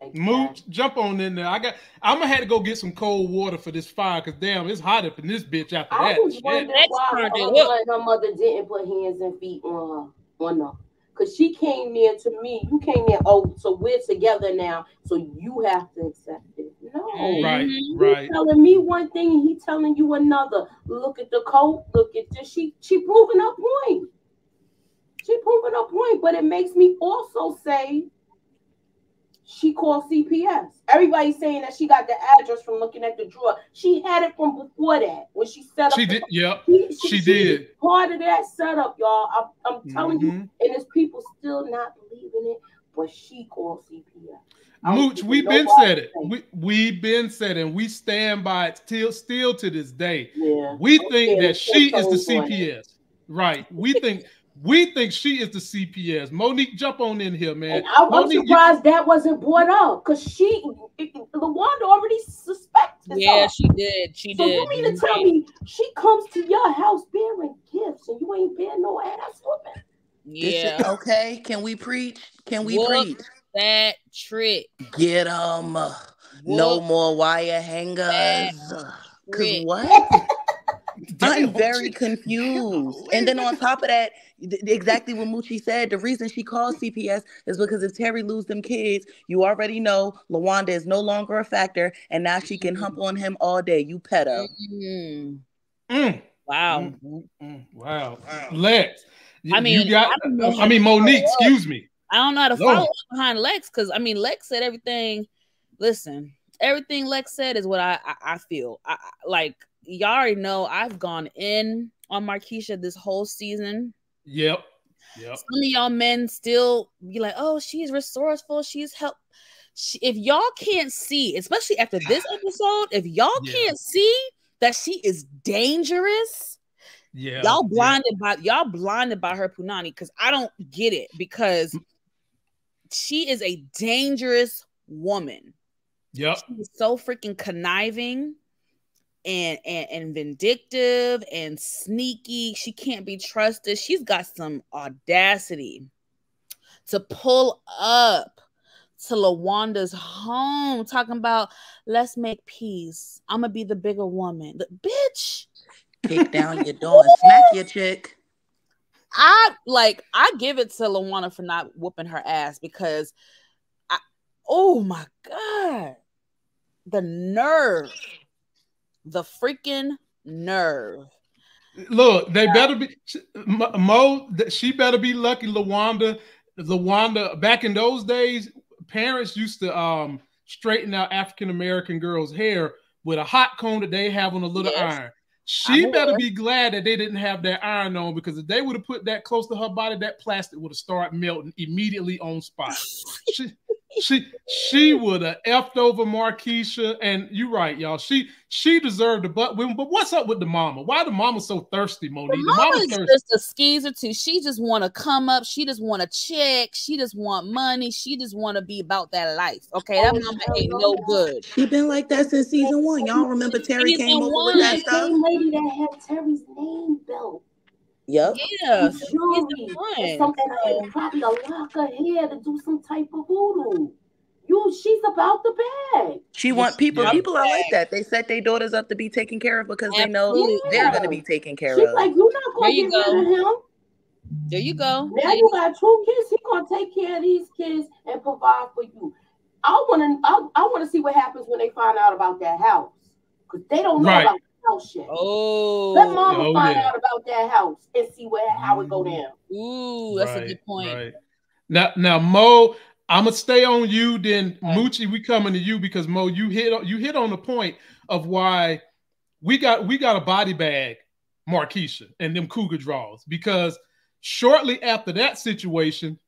Exactly. Mooch, jump on in there. I got. I'm gonna have to go get some cold water for this fire because damn, it's hot up in this bitch after I that. was Shit. wondering Next why turn, her, dude, mother her mother didn't put hands and feet on her, on her. Cause she came there to me. You came there. Oh, so we're together now. So you have to accept it. No, Right, Mhm. right. Telling me one thing and he telling you another. Look at the coat. Look at this. She she proving her point. She proving her point. But it makes me also say she called CPS. Everybody's saying that she got the address from looking at the drawer. She had it from before that when she set up. She did. Yep. She, She did. Part of that setup, y'all. I'm, I'm telling you, Mhm. and there's people still not believing it, but she called CPS. Mooch, we've been said it. think- We we've been said it, and we stand by it still still to this day. yeah. We think saying that she is the going on. CPS. Right. We think we think she is the CPS. Monique, jump on in here, man. And I, I'm Monique, you- surprised that wasn't brought up because she, LaWanda already suspected Yeah, her. she did. She so did. you mean to tell me she comes to your house bearing gifts and you ain't bearing no ass whooping? This Yeah, is- okay, can we preach? Can we Whoop. preach? that trick. Get them. No more wire hangers. Cause what? I'm very she- confused. And then on top of that, th- exactly what Moochie said, the reason she called CPS is because if Terry lose them kids, you already know Lawanda is no longer a factor, and now she can hump on him all day. You pedo. Mm. Mm, Wow. mm, mm, mm. Wow. Lex. you- I mean, you got. I I mean, Monique. Excuse me. I don't know how to Lord. follow up behind Lex because I mean Lex said everything. Listen, everything Lex said is what I I, I feel. I, I- like y'all already know I've gone in on Markeisha this whole season. Yep. Yep. Some of y'all men still be like, "Oh, she's resourceful. She's help." She, if y'all can't see, especially after this [SIGHS] episode, if y'all Yeah. can't see that she is dangerous, Yeah. y'all yeah. blinded by y'all blinded by her punani because I don't get it because she is a dangerous woman. Yep. She's so freaking conniving and, and and vindictive and sneaky. She can't be trusted. She's got some audacity to pull up to Lawanda's home talking about let's make peace. I'm gonna be the bigger woman. The bitch. Kick down your [LAUGHS] door and smack your chick. I like I give it to Lawana for not whooping her ass because I oh my god. The nerve. The freaking nerve. Look, they better be Mo. Mo, She better be lucky. Lawanda, Lawanda. Back in those days, parents used to um straighten out African American girls' hair with a hot comb that they have on a little Yes. iron. She I'm better aware. be glad that they didn't have that iron on because if they would have put that close to her body, that plastic would have started melting immediately on spot. [LAUGHS] she, she, she would have effed over Markeisha, and you're right, y'all. She, she deserved the butt. But what's up with the mama? Why the mama so thirsty, Monique? The The mama mama's is just a skeezer too. She just want to come up. She just want to check. She just want money. She just want to be about that life. Okay, that Oh, mama ain't no. no good. She been like that since season one. Y'all remember Terry Season came over one. with that stuff? same lady that had Terry's name belt. Yep. Yeah, She's she's the and, one. some, and, and probably a lock her hair to do some type of voodoo. You, she's about the bag. She want people. Yeah. People are like that. They set their daughters up to be taken care of because they know Absolutely. they're going to be taken care She's of. like, you're not gonna you get go. rid of him. There you go. Now you got two kids. He gonna take care of these kids and provide for you. I wanna, I, I wanna see what happens when they find out about that house, cause they don't know Right. about the house yet. Oh, Let mama Oh, find yeah. out about that house and see where how it go down. ooh, that's a good point. right. Now, now, Mo, I'm gonna stay on you. Then Okay. Moochie, we coming to you because Mo, you hit on you hit on the point of why we got we got a body bag, Markeisha, and them cougar draws because shortly after that situation,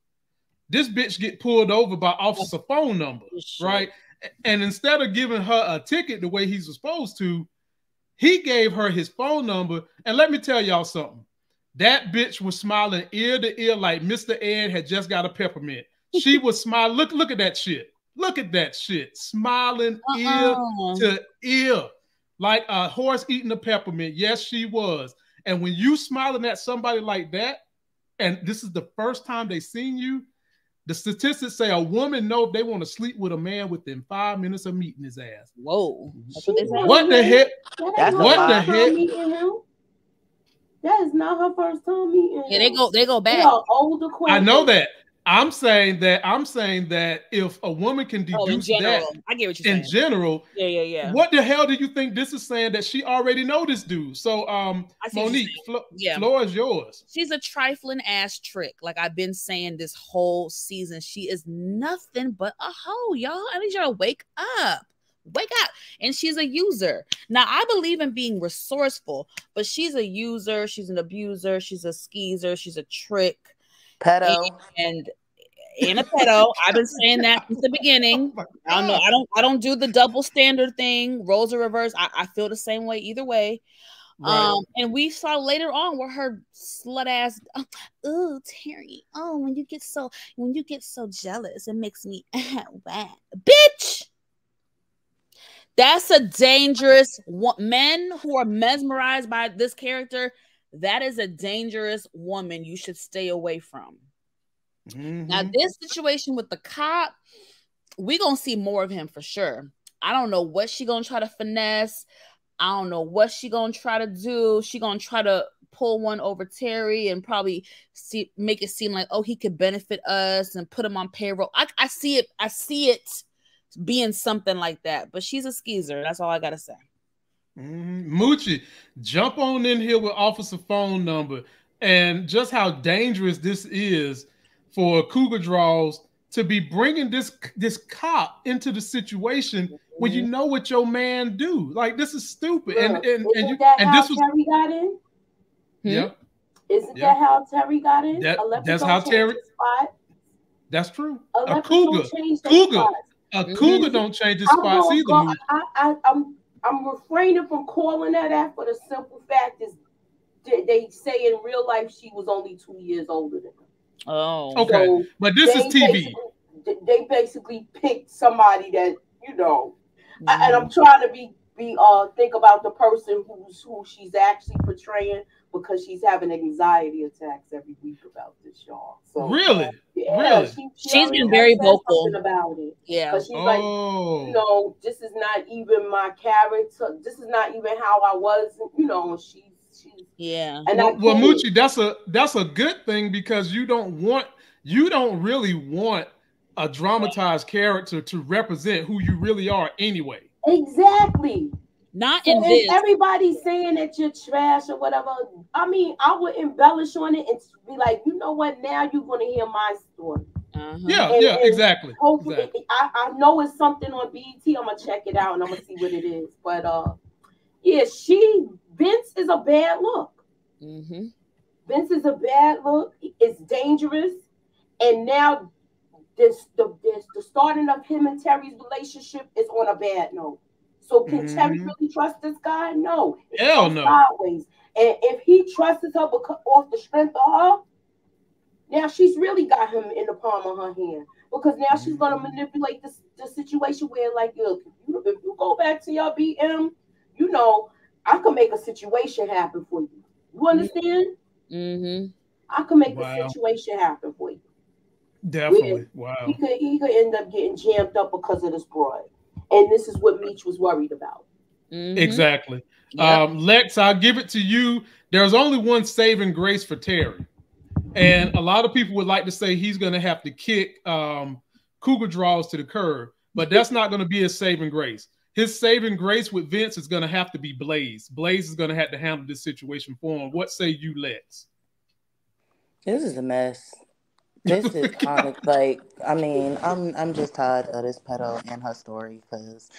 This bitch get pulled over by officer oh, phone number, right? And instead of giving her a ticket the way he's supposed to, he gave her his phone number. And let me tell y'all something. That bitch was smiling ear to ear like Mr. Ed had just got a peppermint. She [LAUGHS] was smiling. Look, look at that shit. Look at that shit. Smiling uh-uh. ear to ear. Like a horse eating a peppermint. Yes, she was. And when you smiling at somebody like that, and this is the first time they seen you, the statistics say a woman know if they want to sleep with a man within five minutes of meeting his ass. Whoa! What, what the heck? That's what the heck? That is not her first time meeting. Yeah, they go they go back. older I know that. I'm saying that I'm saying that if a woman can deduce oh, in general, that I get what you're in general, yeah, yeah, yeah. What the hell do you think this is saying that she already know this dude? So, um, Monique, Flo- yeah, floor is yours. She's a trifling ass trick, like I've been saying this whole season. She is nothing but a hoe, y'all. I need y'all to wake up wake up and she's a user now i believe in being resourceful but she's a user she's an abuser she's a skeezer she's a trick pedo and, and a pedo i've been saying that since the beginning [LAUGHS] oh i don't know i don't i don't do the double standard thing roles are reversed i, I feel the same way either way Right. Um, and we saw later on where her slut ass, [LAUGHS] oh, Terry, oh, when you get so when you get so jealous, it makes me [LAUGHS] wet, bitch. That's a dangerous men who are mesmerized by this character. That is a dangerous woman you should stay away from. Mm-hmm. Now, this situation with the cop, we gonna see more of him for sure. I don't know what she gonna try to finesse. I don't know what she gonna try to do. She gonna try to pull one over Terry and probably see make it seem like oh he could benefit us and put him on payroll. I, I see it. I see it being something like that. But she's a skeezer. That's all I gotta say. Mm-hmm. Moochie, jump on in here with officer phone number and just how dangerous this is for Cougar Draws to be bringing this this cop into the situation mm-hmm. when you mm-hmm. know what your man do. Like this is stupid. and and, and, you, and this was Terry got in. Yeah. Isn't that how Terry got in? That, that's how Terry. That's true. A cougar. Cougar. A cougar don't change his spots either. Go, I, I, I'm I'm refraining from calling her that for the simple fact is they, they say in real life she was only two years older than him. Oh, okay. So but this is TV. Basically, they basically picked somebody that you know, mm-hmm. and I'm trying to be be uh think about the person who's who she's actually portraying because she's having anxiety attacks every week about this, y'all. So really, yeah, really, she, she has been very vocal about it. Yeah, but she's oh. like, you know, this is not even my character. This is not even how I was. You know, she's she's yeah. And well, well Moochie, that's a that's a good thing because you don't want you don't really want a dramatized character to represent who you really are anyway. Exactly. Not so in this. Everybody's saying that you're trash or whatever. I mean, I would embellish on it and be like, you know what? Now you're going to hear my story. Uh-huh. Yeah, and, yeah, and exactly. Hopefully, exactly. I, I know it's something on BET. I'm gonna check it out and I'm gonna see what it is. But uh, yeah, she Vince is a bad look. Mm-hmm. Vince is a bad look. It's dangerous, and now this the this the starting of him and Terry's relationship is on a bad note. So can mm-hmm. Terry really trust this guy? No. Hell no. Sideways. And if he trusts her because off the strength of her, now she's really got him in the palm of her hand. Because now she's gonna mm-hmm. manipulate this the situation where, like, look, if you, if you go back to your BM, you know, I can make a situation happen for you. You understand? Mm-hmm. I can make wow. a situation happen for you. Definitely. Wow. He could he could end up getting jammed up because of this broad. And this is what Meech was worried about. Mm-hmm. Exactly. Yep. Um, Lex, I'll give it to you. There's only one saving grace for Terry. And a lot of people would like to say he's going to have to kick um, Cougar draws to the curb, but that's not going to be his saving grace. His saving grace with Vince is going to have to be Blaze. Blaze is going to have to handle this situation for him. What say you, Lex? This is a mess. This is [LAUGHS] honest. Like, I mean, I'm I'm just tired of this pedo and her story because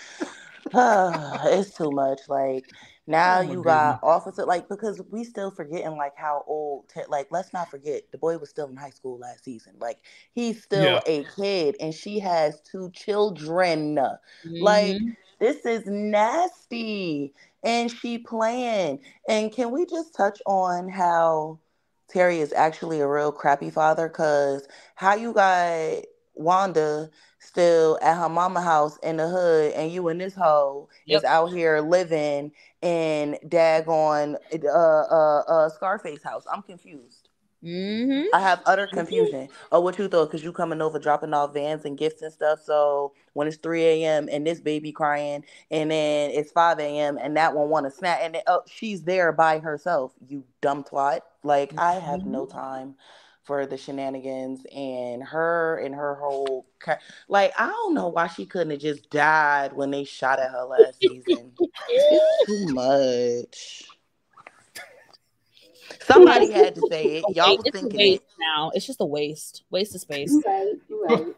[SIGHS] it's too much. Like now oh you got officer like because we still forgetting like how old like let's not forget the boy was still in high school last season. Like he's still yeah. a kid and she has two children. Mm-hmm. Like this is nasty. And she playing. And can we just touch on how Terry is actually a real crappy father? Cause how you got Wanda still at her mama house in the hood and you and this hoe yep. is out here living in daggone uh uh uh Scarface house. I'm confused. Mm-hmm. I have utter confusion. Oh, what you thought? Because you coming over, dropping off vans and gifts and stuff. So when it's 3 a.m. and this baby crying, and then it's 5 a.m. and that one want to snap, and then, oh, she's there by herself. You dumb twat. Like mm-hmm. I have no mm-hmm. time for the shenanigans and her and her whole like I don't know why she couldn't have just died when they shot at her last season. [LAUGHS] it's too much. Somebody had to say it. Y'all was thinking it. now. It's just a waste. Waste of space. Right, right.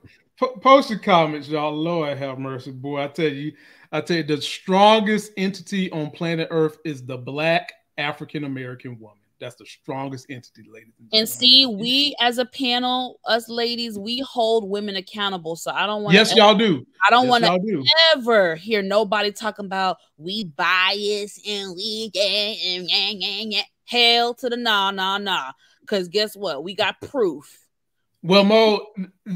Post your comments, y'all. Lord have mercy, boy. I tell you, I tell you, the strongest entity on planet Earth is the black African American woman. That's the strongest entity, ladies. And, and see, we as a panel, us ladies, we hold women accountable. So I don't want. Yes, y'all do. I don't yes, want to ever hear nobody talking about we bias and we get and yeah, yeah, yeah. Hell to the nah, nah, nah. Because guess what? We got proof. Well, Mo,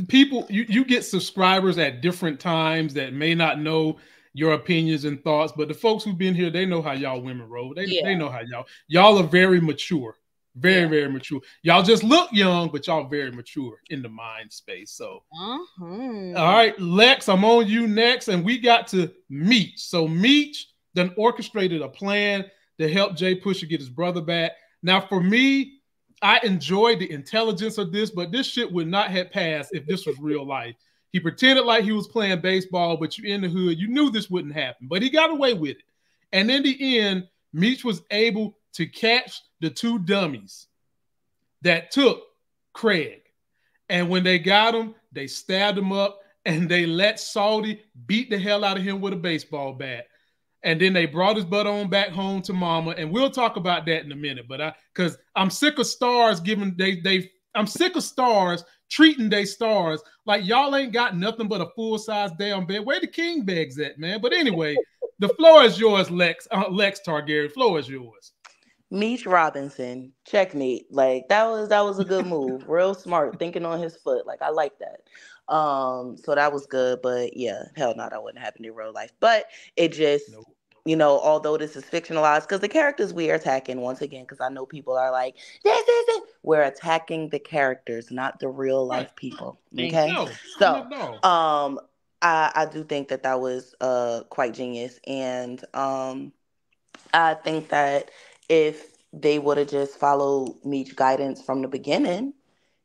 people, you, you get subscribers at different times that may not know your opinions and thoughts. But the folks who've been here, they know how y'all women roll. They, yeah. they know how y'all y'all are very mature, very yeah. very mature. Y'all just look young, but y'all very mature in the mind space. So, uh-huh. all right, Lex, I'm on you next, and we got to Meech. So Meech then orchestrated a plan to help Jay Pusher get his brother back. Now, for me, I enjoyed the intelligence of this, but this shit would not have passed if this was real life. He pretended like he was playing baseball, but you in the hood, you knew this wouldn't happen, but he got away with it. And in the end, Meech was able to catch the two dummies that took Craig. And when they got him, they stabbed him up and they let Salty beat the hell out of him with a baseball bat. And then they brought his butt on back home to mama. And we'll talk about that in a minute. But I because I'm sick of stars giving they they I'm sick of stars treating they stars like y'all ain't got nothing but a full size damn bed. Where the king bags at, man? But anyway, [LAUGHS] the floor is yours, Lex. Uh, Lex Targaryen. Floor is yours. Meech Robinson, checkmate. Like that was that was a good move. Real smart, thinking on his foot. Like I like that. Um, so that was good. But yeah, hell no, that wouldn't happen in real life. But it just nope you know, although this is fictionalized, because the characters we are attacking, once again, because I know people are like, this is it. We're attacking the characters, not the real life people. [LAUGHS] Okay. No, so, no. um, I, I do think that that was uh quite genius. And um, I think that if they would have just followed Meech's guidance from the beginning,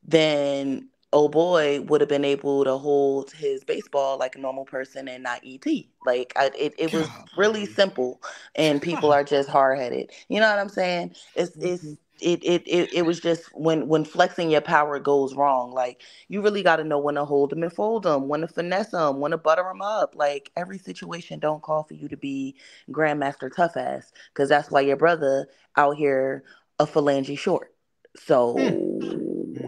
then oh boy would have been able to hold his baseball like a normal person and not ET. Like I, it, it was really simple, and people [LAUGHS] are just hard headed. You know what I'm saying? It's it's mm-hmm. it, it it it was just when when flexing your power goes wrong. Like you really got to know when to hold them and fold them, when to finesse them, when to butter them up. Like every situation don't call for you to be grandmaster tough ass, because that's why your brother out here a phalange short. So. Mm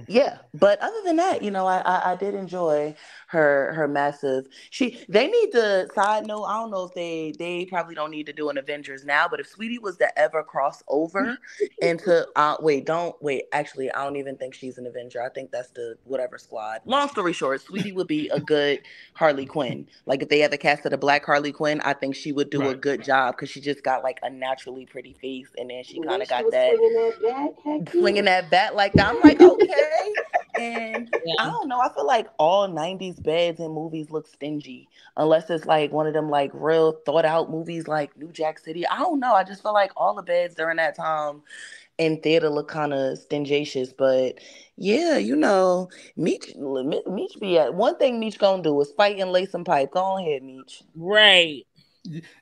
yeah but other than that you know I, I, I did enjoy her her massive she they need to side note i don't know if they they probably don't need to do an avengers now but if sweetie was to ever cross over [LAUGHS] into uh wait don't wait actually i don't even think she's an avenger. I think that's the whatever squad. Long story short sweetie would be a good harley quinn. Like if they had the cast of a black harley quinn i think she would do right. a good job because she just got like a naturally pretty face and then she kind of got that swinging that, swinging that bat like that. I'm like okay and yeah. I don't know. I feel like all '90s beds and movies look stingy, unless it's like one of them like real thought out movies like New Jack City. I don't know. I just feel like all the beds during that time in theater look kind of stingacious. But yeah, you know, Meech, Meech be at one thing. Meech gonna do is fight and lay some pipe. Go ahead, Meech. Right.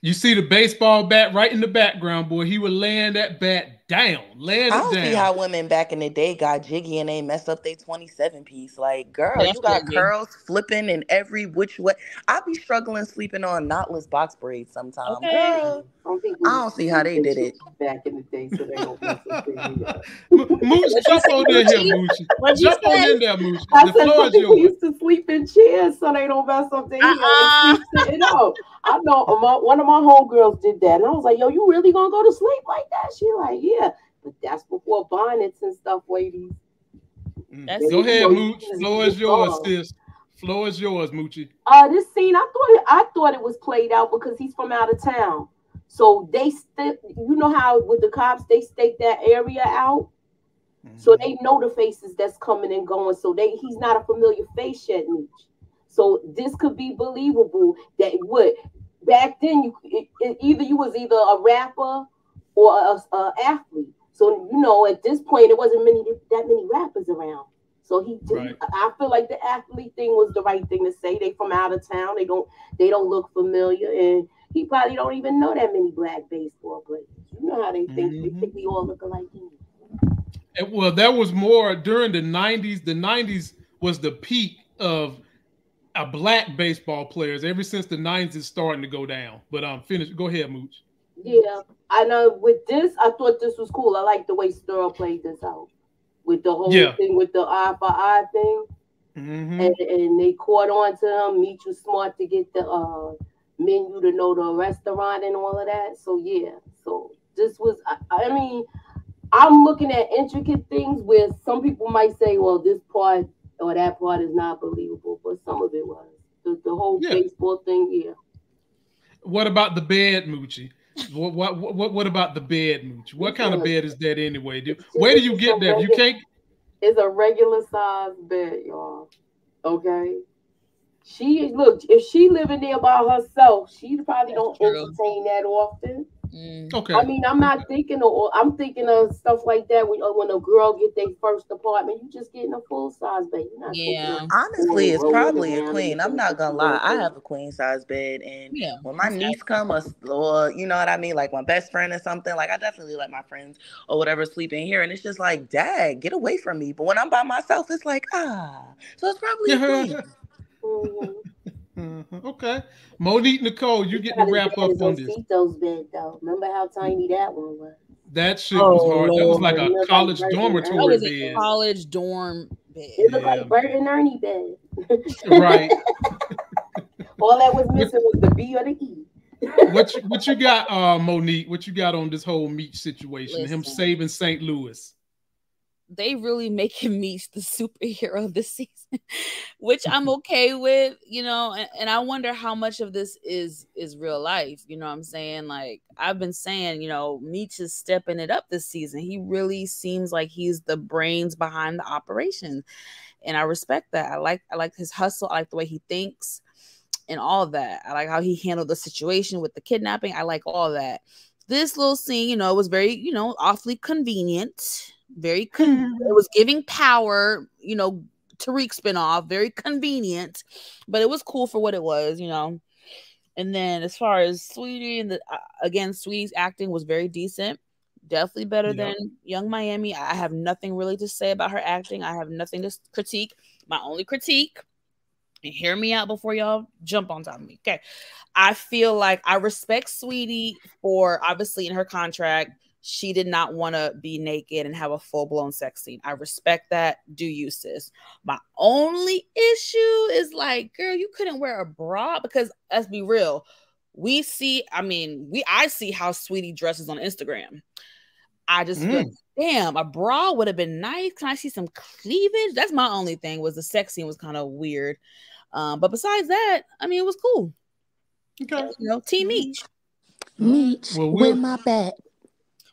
You see the baseball bat right in the background, boy. He would land that bat down, land I it don't down. see how women back in the day got jiggy and they messed up their 27 piece. Like, girl, That's you got jiggy. curls flipping in every which way. I be struggling sleeping on knotless box braids sometimes. Okay. Girl, I don't, think I don't see how they did it. back in the day, so they don't mess with things either. Jump on in here, Mooch. What'd Jump on in there, Mooch. I The said floor is people yours. used to sleep in chairs so they don't mess up their head Uh-uh. sitting up. I know my, one of my homegirls did that, and I was like, "Yo, you really gonna go to sleep like that?" She like, "Yeah," but that's before bonnets and stuff, ladies. That's- Go ahead, You Mooch. Floor is yours, sis. Floor is yours, Moochie. Uh, this scene, I thought it, I thought it was played out because he's from out of town. So they st- you know how with the cops they stake that area out, mm-hmm. so they know the faces that's coming and going. So they he's not a familiar face yet, Mooch. So this could be believable that what back then you it, it- either you was either a rapper or a, a athlete. So you know at this point it wasn't many that many rappers around. So he did. Right. I feel like the athlete thing was the right thing to say. They from out of town. They don't they don't look familiar, and he probably don't even know that many black baseball players. You know how they think. They Mhm. think we all look alike. And, well, that was more during the 90s. The 90s was the peak of a black baseball players. Ever since the 90s, it's starting to go down. But um, finish. Go ahead, Mooch. Yeah, I know. With this, I thought this was cool. I like the way Sterl played this out with the whole Yeah. thing with the eye for eye thing, Mhm. and, and they caught on to him. Meet you smart to get the uh menu to know the restaurant and all of that. So yeah, so this was. I, I mean, I'm looking at intricate things where some people might say, "Well, this part or that part is not believable," but some of it was. The, the whole Yeah. baseball thing, yeah. What about the bed, Moochie? What, what what what about the bed, Moochie? What kind of bed is that anyway? Do, where do you get that? You can't. It's a regular size bed, y'all. Okay. She look if she living there by herself, she probably don't true. entertain that often. Mm. Okay. I mean, I'm not thinking of. I'm thinking of stuff like that when uh, when a girl get their first apartment, you just getting a full size bed. You're not Yeah. Honestly, it's probably a queen. I'm not gonna lie. I have a queen size bed, and Yeah. when my niece come or, or you know what I mean, like my best friend or something, like I definitely let my friends or whatever sleep in here, and it's just like, Dad, get away from me. But when I'm by myself, it's like, ah, so it's probably a queen. [LAUGHS] Mhm. Mhm. Okay. Monique Nicole, you get to wrap bad up as on this. Osito's bed though. Remember how tiny that one was? That shit was Oh, hard. That was like Lord. a college That That dormitory was a bed. college dorm bed. It looked Yeah. like Bert and Ernie bed. Right. [LAUGHS] All that was missing was the B or the E. What you, what you got, uh, Monique? What you got on this whole Meech situation? Him saving St. Louis. They really making me the superhero this [LAUGHS] season, which [LAUGHS] I'm okay with, you know, and, and I wonder how much of this is is real life. You know I'm saying? Like I've been saying, you know, Meech is stepping it up this season. He really seems like he's the brains behind the operation. And I respect that. I like I like his hustle. I like the way he thinks and all that. I like how he handled the situation with the kidnapping. I like all that. This little scene, you know, was very, you know, awfully convenient. Very [LAUGHS] con- it was giving power, you know, Tariq spinoff, very convenient, but it was cool for what it was, you know. And then as far as Saweetie and the uh, again, Saweetie's acting was very decent, definitely better Yeah. than Yung Miami. I have nothing really to say about her acting. I have nothing to critique. My only critique, and hear me out before y'all jump on top of me. Okay, I feel like I respect Saweetie for obviously in her contract she did not want to be naked and have a full blown sex scene. I respect that. Do you, sis? My only issue is like, girl, you couldn't wear a bra because let's be real. We see, I mean, we I see how Saweetie dresses on Instagram. I just feel, Mm. damn, a bra would have been nice. Can I see some cleavage? That's my only thing. Was the sex scene was kind of weird. Um, but besides that, I mean, it was cool. Okay. You know, Team Each. Meech, Well, we'll- with my bat.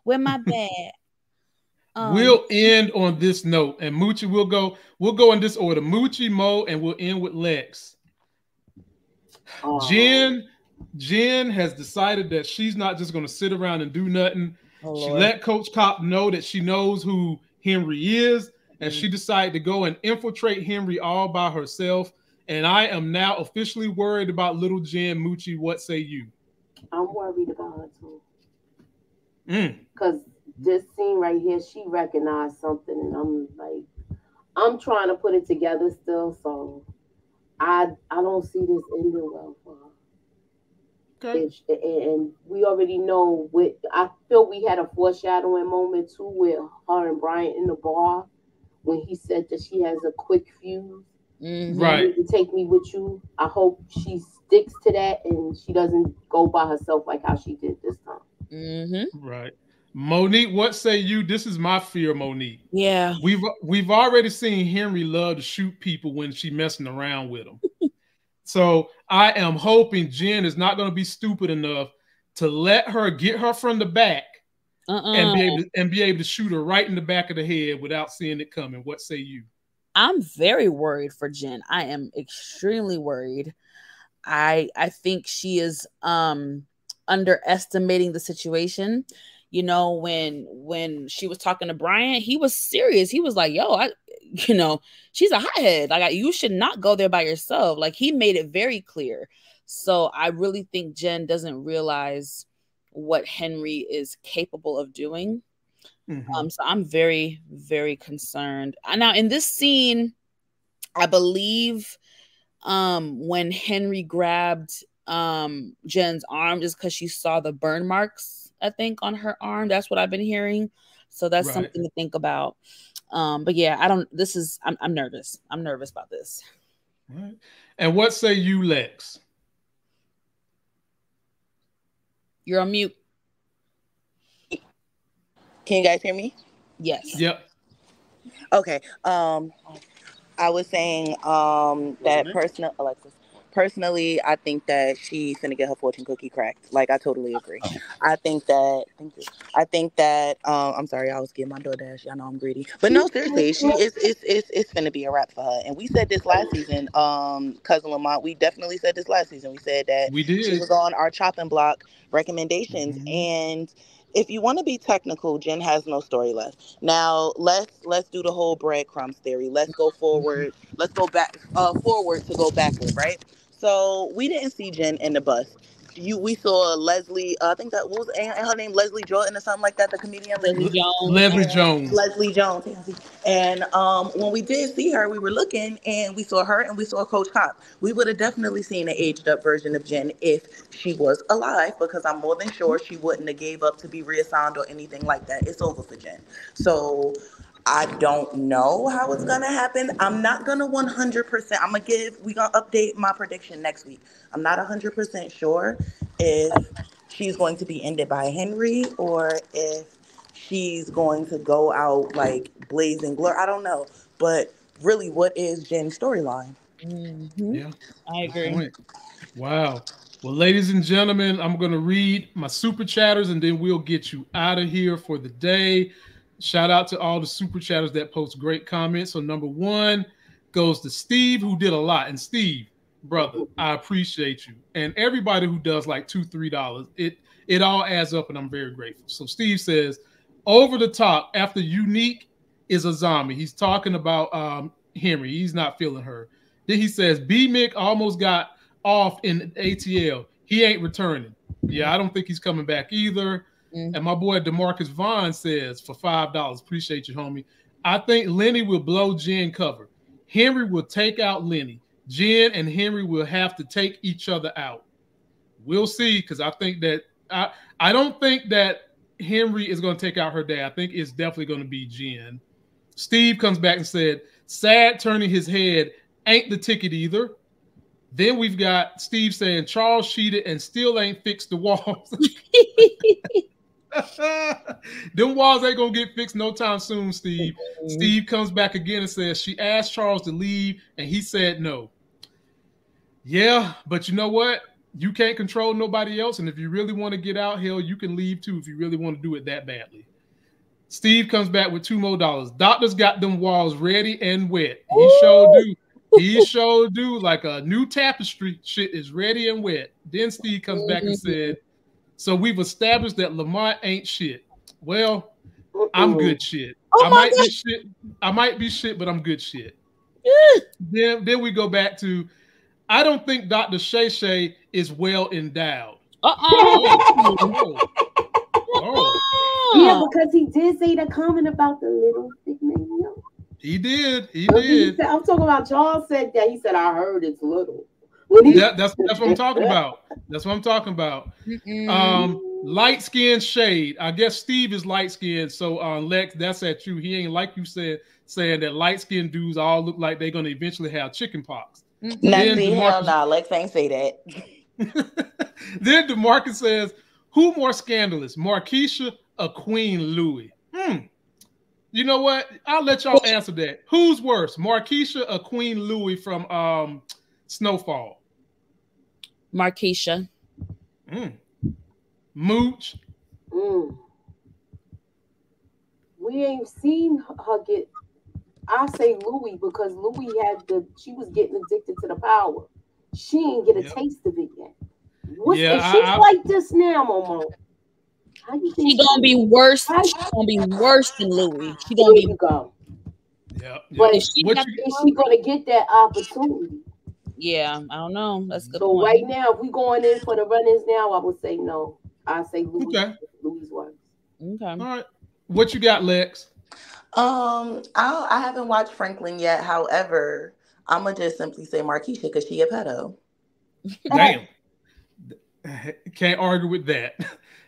With my bad. Um, we'll end on this note, and Moochie, we'll go. We'll go in this order: Moochie, Mo, and we'll end with Lex. Oh. Jen, Jen has decided that she's not just going to sit around and do nothing. oh, She Lord. let Coach Cop know that she knows who Henri is, and Mm. she decided to go and infiltrate Henri all by herself. And I am now officially worried about little Jen Moochie. What say you? I'm worried about her too. Because mm. this scene right here, she recognized something, and I'm like, I'm trying to put it together still. So I I don't see this ending well for her. Okay. and we already know what I feel we had a foreshadowing moment too with her and Brian in the bar when he said that she has a quick fuse. Mm-hmm. Right. To take me with you. I hope she sticks to that and she doesn't go by herself like how she did this time. Mm-hmm. Right. Monique, what say you? This is my fear, Monique. Yeah. We've we've already seen Henri love to shoot people when she messing around with them. [LAUGHS] so I am hoping Jen is not going to be stupid enough to let her get her from the back uh-uh. and be able to, and be able to shoot her right in the back of the head without seeing it coming. What say you? I'm very worried for Jen. I am extremely worried. I I think she is um underestimating the situation you know when when she was talking to brian he was serious. He was like yo i [LAUGHS] you know she's a hothead. Like you should not go there by yourself. Like he made it very clear. So i really think jen doesn't realize what henri is capable of doing. Mm-hmm. um so i'm very very concerned. Now in this scene i believe um when henri grabbed um jen's arm just because she saw the burn marks I think, on her arm. That's what I've been hearing. So that's right. something to think about. Um, but yeah, I don't. This is. I'm, I'm nervous. I'm nervous about this. Right. And what say you, Lex? You're on mute. Can you guys hear me? Yes. Yep. Okay. Um, I was saying um that personal Alexis personally, I think that she's gonna get her fortune cookie cracked. Like I totally agree. Oh. I think that thank you. I think that um I'm sorry, I was getting my DoorDash. Y'all know I'm greedy. But no, seriously, she [LAUGHS] is it's it's it's gonna be a wrap for her. And we said this last season, um, cousin Lamont, we definitely said this last season. We said that we did she was on our chopping block recommendations mm-hmm. and if you want to be technical, Jen has no story left. Now let's let's do the whole breadcrumbs theory. Let's go forward. Let's go back uh, forward to go backward, right? So we didn't see Jen in the bus. You, we saw Leslie. Uh, I think that was her name, Leslie Jordan or something like that. The comedian Leslie Jones. Leslie Jones. Leslie Jones. And um, when we did see her, we were looking and we saw her and we saw Coach Cop. We would have definitely seen an aged up version of Jen if she was alive, because I'm more than sure she wouldn't have gave up to be reassigned or anything like that. It's over for Jen. So I don't know how it's gonna happen. I'm not gonna 100%. I'm gonna give. We gonna update my prediction next week. I'm not 100% sure if she's going to be ended by Henri or if she's going to go out like blazing glory. I don't know, but really, what is Jen's storyline? Mm-hmm. Yeah, I agree. Wow. Well, ladies and gentlemen, I'm going to read my super chatters and then we'll get you out of here for the day. Shout out to all the super chatters that post great comments. So number one goes to Steve, who did a lot. And Steve, brother, I appreciate you. And everybody who does like two, three dollars, it it all adds up, and I'm very grateful. So Steve says, over the top after unique is a zombie. He's talking about um Henri. He's not feeling her. Then he says B Mick almost got off in ATL. He ain't returning. Yeah, I don't think he's coming back either. Mm-hmm. And my boy Demarcus Vaughn says for five dollars, appreciate you, homie. I think Lenny will blow Jen cover. Henri will take out Lenny. Jen and Henri will have to take each other out. We'll see, because I think that I I don't think that Henri is going to take out her dad. I think it's definitely going to be Jen. Steve comes back and said, "Sad turning his head ain't the ticket either." Then we've got Steve saying Charles cheated and still ain't fixed the walls. [LAUGHS] [LAUGHS] [LAUGHS] [LAUGHS] Them walls ain't gonna get fixed no time soon, Steve. Mm-hmm. Steve comes back again and says she asked Charles to leave, and he said no. Yeah, but you know what? You can't control nobody else, and if you really want to get out, hell, you can leave too if you really want to do it that badly. Steve comes back with two more dollars. Doctor's got them walls ready and wet. He sure do. He sure do. Like a new tapestry, shit is ready and wet. Then Steve comes back and said, so we've established that Lamont ain't shit. Well, I'm good shit. Oh I might God. be shit. I might be shit, but I'm good shit. then, then we go back to I don't think Dr. Shay Shay is well endowed. Uh-uh. oh. [LAUGHS] Yeah, because he did say the comment about the little thick man. He did. He did. He said, I'm talking about Charles said that. He said, I heard it's little. That, that's that's what I'm talking about. That's what I'm talking about. Um, light skin shade. I guess Steve is light skinned. So uh, Lex, that's at you. He ain't like you said saying that light skinned dudes all look like they're gonna eventually have chicken pox. Nothing. Hell no. Lex ain't say that. [LAUGHS] then Demarcus says, "Who more scandalous, Marquisha or Queen Louie?" Hmm. You know what? I'll let y'all answer that. Who's worse, Marquisha or Queen Louie from um, Snowfall? Marquisha. Mm. Mooch. Mm. We ain't seen her get. I say Louie because Louie had the. She was getting addicted to the power. She ain't get a yep. taste of it yet. What's yeah, she's I, like this now, Momo. How you think she gonna be worse? She's gonna be worse than Louie. She gonna be. Go. Yeah, But is she, you, is she gonna get that opportunity? Yeah, I don't know. That's good. So point. right now, if we going in for the run-ins now, I would say no. I say Louie. Okay. Louie's worse. Okay. All right. What you got, Lex? Um, I I haven't watched Franklin yet. However, I'm gonna just simply say Marquisha because she a pedo. [LAUGHS] Damn. Can't argue with that.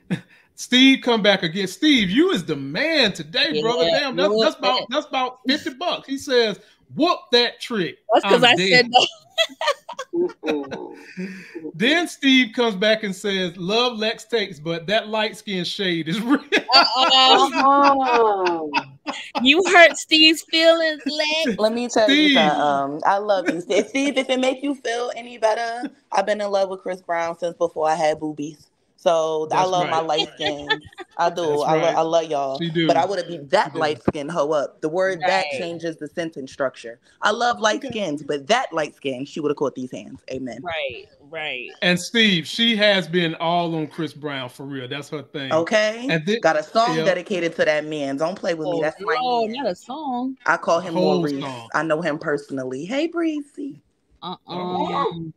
[LAUGHS] Steve come back again. Steve, you is the man today, yeah, brother. Damn, that's, that's about that's about 50 bucks. He says, whoop that trick. That's because I dead. said that. [LAUGHS] then Steve comes back and says, Love Lex takes, but that light skin shade is [LAUGHS] real. oh. you hurt Steve's feelings, Lex. Let me tell Steve. you that um, I love you. Steve, if it makes you feel any better, I've been in love with Chris Brown since before I had boobies. So That's I love right. my light skin. I do. I, right. lo- I love y'all. But I wouldn't be that light skin hoe up. The word right. that changes the sentence structure. I love light okay. skins, but that light skin, she would have caught these hands. Amen. Right, right. And Steve, she has been all on Chris Brown for real. That's her thing. Okay. And th- got a song yep. dedicated to that man. Don't play with oh, me. That's my Oh, not a song. I call him Maurice. I know him personally. Hey, Breezy. Uh-uh. Oh.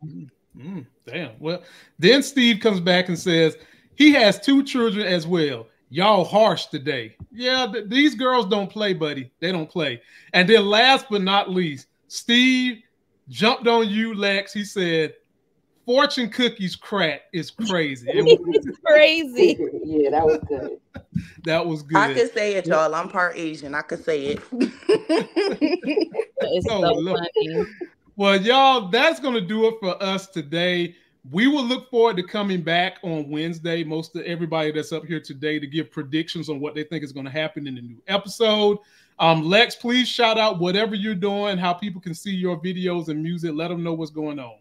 Mm, damn. Well, then Steve comes back and says he has two children as well. Y'all harsh today. Yeah, th- these girls don't play, buddy. They don't play. And then last but not least, Steve jumped on you, Lex. He said, "Fortune cookies crack is crazy." It was [LAUGHS] crazy. yeah, that was good. [LAUGHS] that was good. I could say it, y'all. I'm part Asian. I could say it. [LAUGHS] it's oh, so funny. Well, y'all, that's gonna do it for us today. We will look forward to coming back on Wednesday. Most of everybody that's up here today to give predictions on what they think is going to happen in the new episode. Um, Lex, please shout out whatever you're doing, how people can see your videos and music. Let them know what's going on.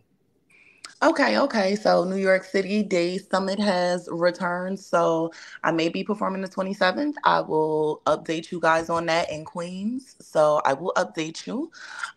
Okay, okay. So New York City Day Summit has returned. So I may be performing the 27th. I will update you guys on that in Queens. So I will update you.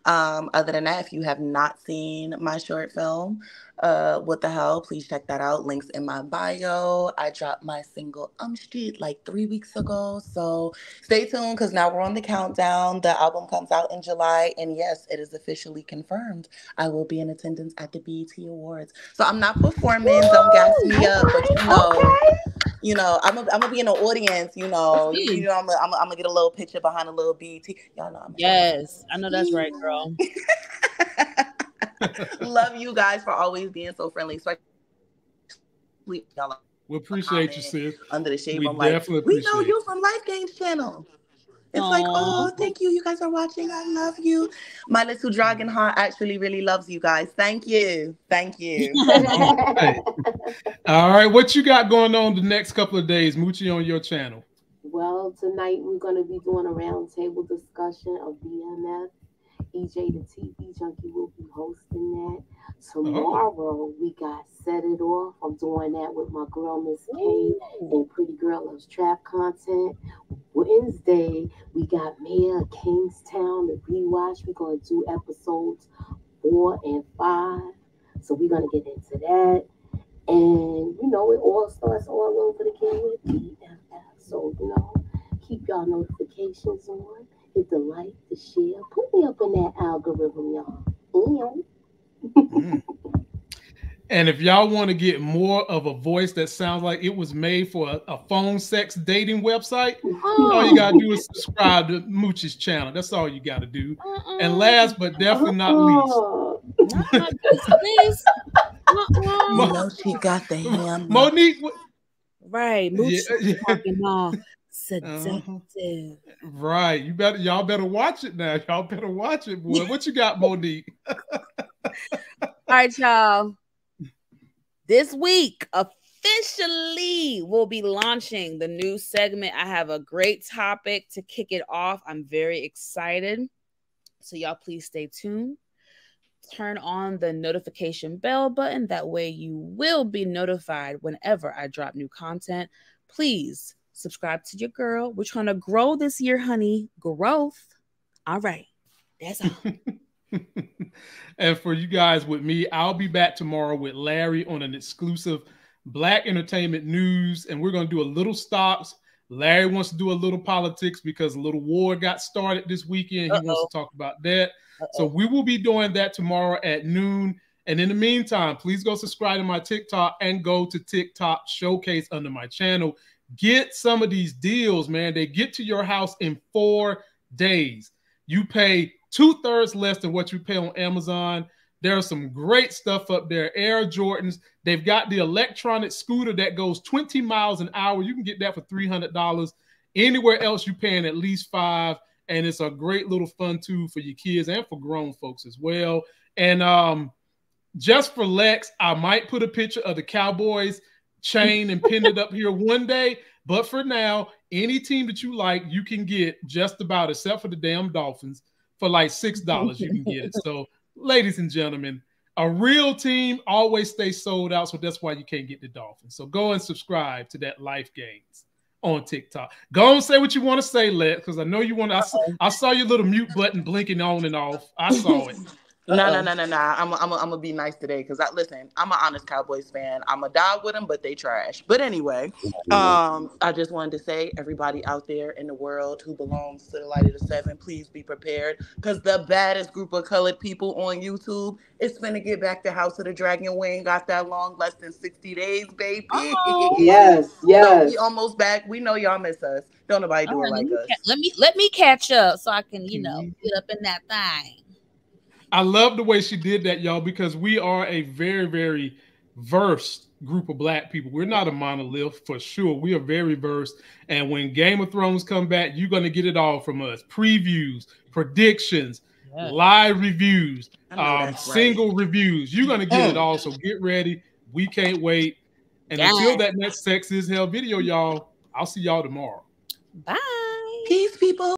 Um, other than that, if you have not seen my short film, uh, what the hell? Please check that out. Links in my bio. I dropped my single Um Street like three weeks ago. So stay tuned because now we're on the countdown. The album comes out in July. And yes, it is officially confirmed. I will be in attendance at the BET Awards. So I'm not performing. Don't gas me up. But you know, okay. you know, I'm going to be in the audience. You know, you know, I'm going to get a little picture behind a little BET. Y'all know I'm Yes, I know that's right, [LAUGHS] girl. [LAUGHS] Love you guys for always being so friendly. So we appreciate you, sis. Under the shade, we I'm like, we know you from Life Games channel. It's Aww. like, oh, thank you. You guys are watching. I love you. My little dragon heart actually really loves you guys. Thank you. Thank you. [LAUGHS] All, right. All right. What you got going on the next couple of days, Moochie, on your channel? Well, tonight we're going to be doing a roundtable discussion of BMF EJ the TV Junkie will be hosting that. Oh. Tomorrow oh. we got Set It Off. I'm doing that with my girl Miss K and Pretty Girl Loves Trap content. Wednesday we got Mayor of Kingstown the rewatch. We're gonna do episodes four and five. So we're gonna get into that. And you know, it all starts all over again with BFF. So you know, keep y'all notifications on hit the like, the share. Put me up in that algorithm, y'all. mm. And if y'all want to get more of a voice that sounds like it was made for a, a phone sex dating website, oh. all you gotta do is subscribe to Moochie's channel. That's all you gotta do. Uh-uh. And last but definitely not least, please. Uh-uh. she got the ham. Monique, right? Moochie yeah, yeah. all seductive. Uh-huh. Right. You better y'all better watch it now. Y'all better watch it, boy. What you got, Monique? [LAUGHS] all right, y'all. This week, officially, we'll be launching the new segment. I have a great topic to kick it off. I'm very excited. So, y'all, please stay tuned. Turn on the notification bell button. That way, you will be notified whenever I drop new content. Please subscribe to your girl. We're trying to grow this year, honey. Growth. All right. That's all. [LAUGHS] and for you guys with me, I'll be back tomorrow with Larry on an exclusive Black Entertainment News, and we're going to do a little stops. Larry wants to do a little politics because a little war got started this weekend. Uh-oh. He wants to talk about that. Uh-oh. So we will be doing that tomorrow at noon. And in the meantime, please go subscribe to my TikTok and go to TikTok Showcase under my channel. Get some of these deals, man. They get to your house in four days. You pay two thirds less than what you pay on Amazon. There's some great stuff up there. Air Jordans. They've got the electronic scooter that goes 20 miles an hour. You can get that for $300. Anywhere else, you're paying at least five. And it's a great little fun tool for your kids and for grown folks as well. And um, just for Lex, I might put a picture of the Cowboys chain and pin it up here one day. But for now, any team that you like, you can get just about, except for the damn Dolphins for like six dollars you can get it. So, ladies and gentlemen, a real team always stays sold out, so that's why you can't get the Dolphins. So go and subscribe to that Life Gains on TikTok. Go and say what you want to say, Let, because I know you want. I, I, saw your little mute button blinking on and off. I saw it. [LAUGHS] No, no, no, no, no. I'm I'm I'm gonna be nice today because I listen. I'm an honest Cowboys fan. I'm a dog with them, but they trash. But anyway, um, I just wanted to say, everybody out there in the world who belongs to the light of the seven, please be prepared because the baddest group of colored people on YouTube is gonna get back to House of the Dragon. We ain't got that long, less than sixty days, baby. Oh, [LAUGHS] yes, yes. So we almost back. We know y'all miss us. Don't nobody do it like us. Ca- let me let me catch up so I can, you know, mm-hmm. get up in that thing. I love the way she did that, y'all, because we are a very, very versed group of black people. We're not a monolith for sure. We are very versed. And when Game of Thrones come back, you're going to get it all from us. Previews, predictions, yeah. live reviews, um, single right. reviews. You're going to get it all. So get ready. We can't wait. And yeah. until that next Sex is Hell video, y'all, I'll see y'all tomorrow. Bye. Peace, people.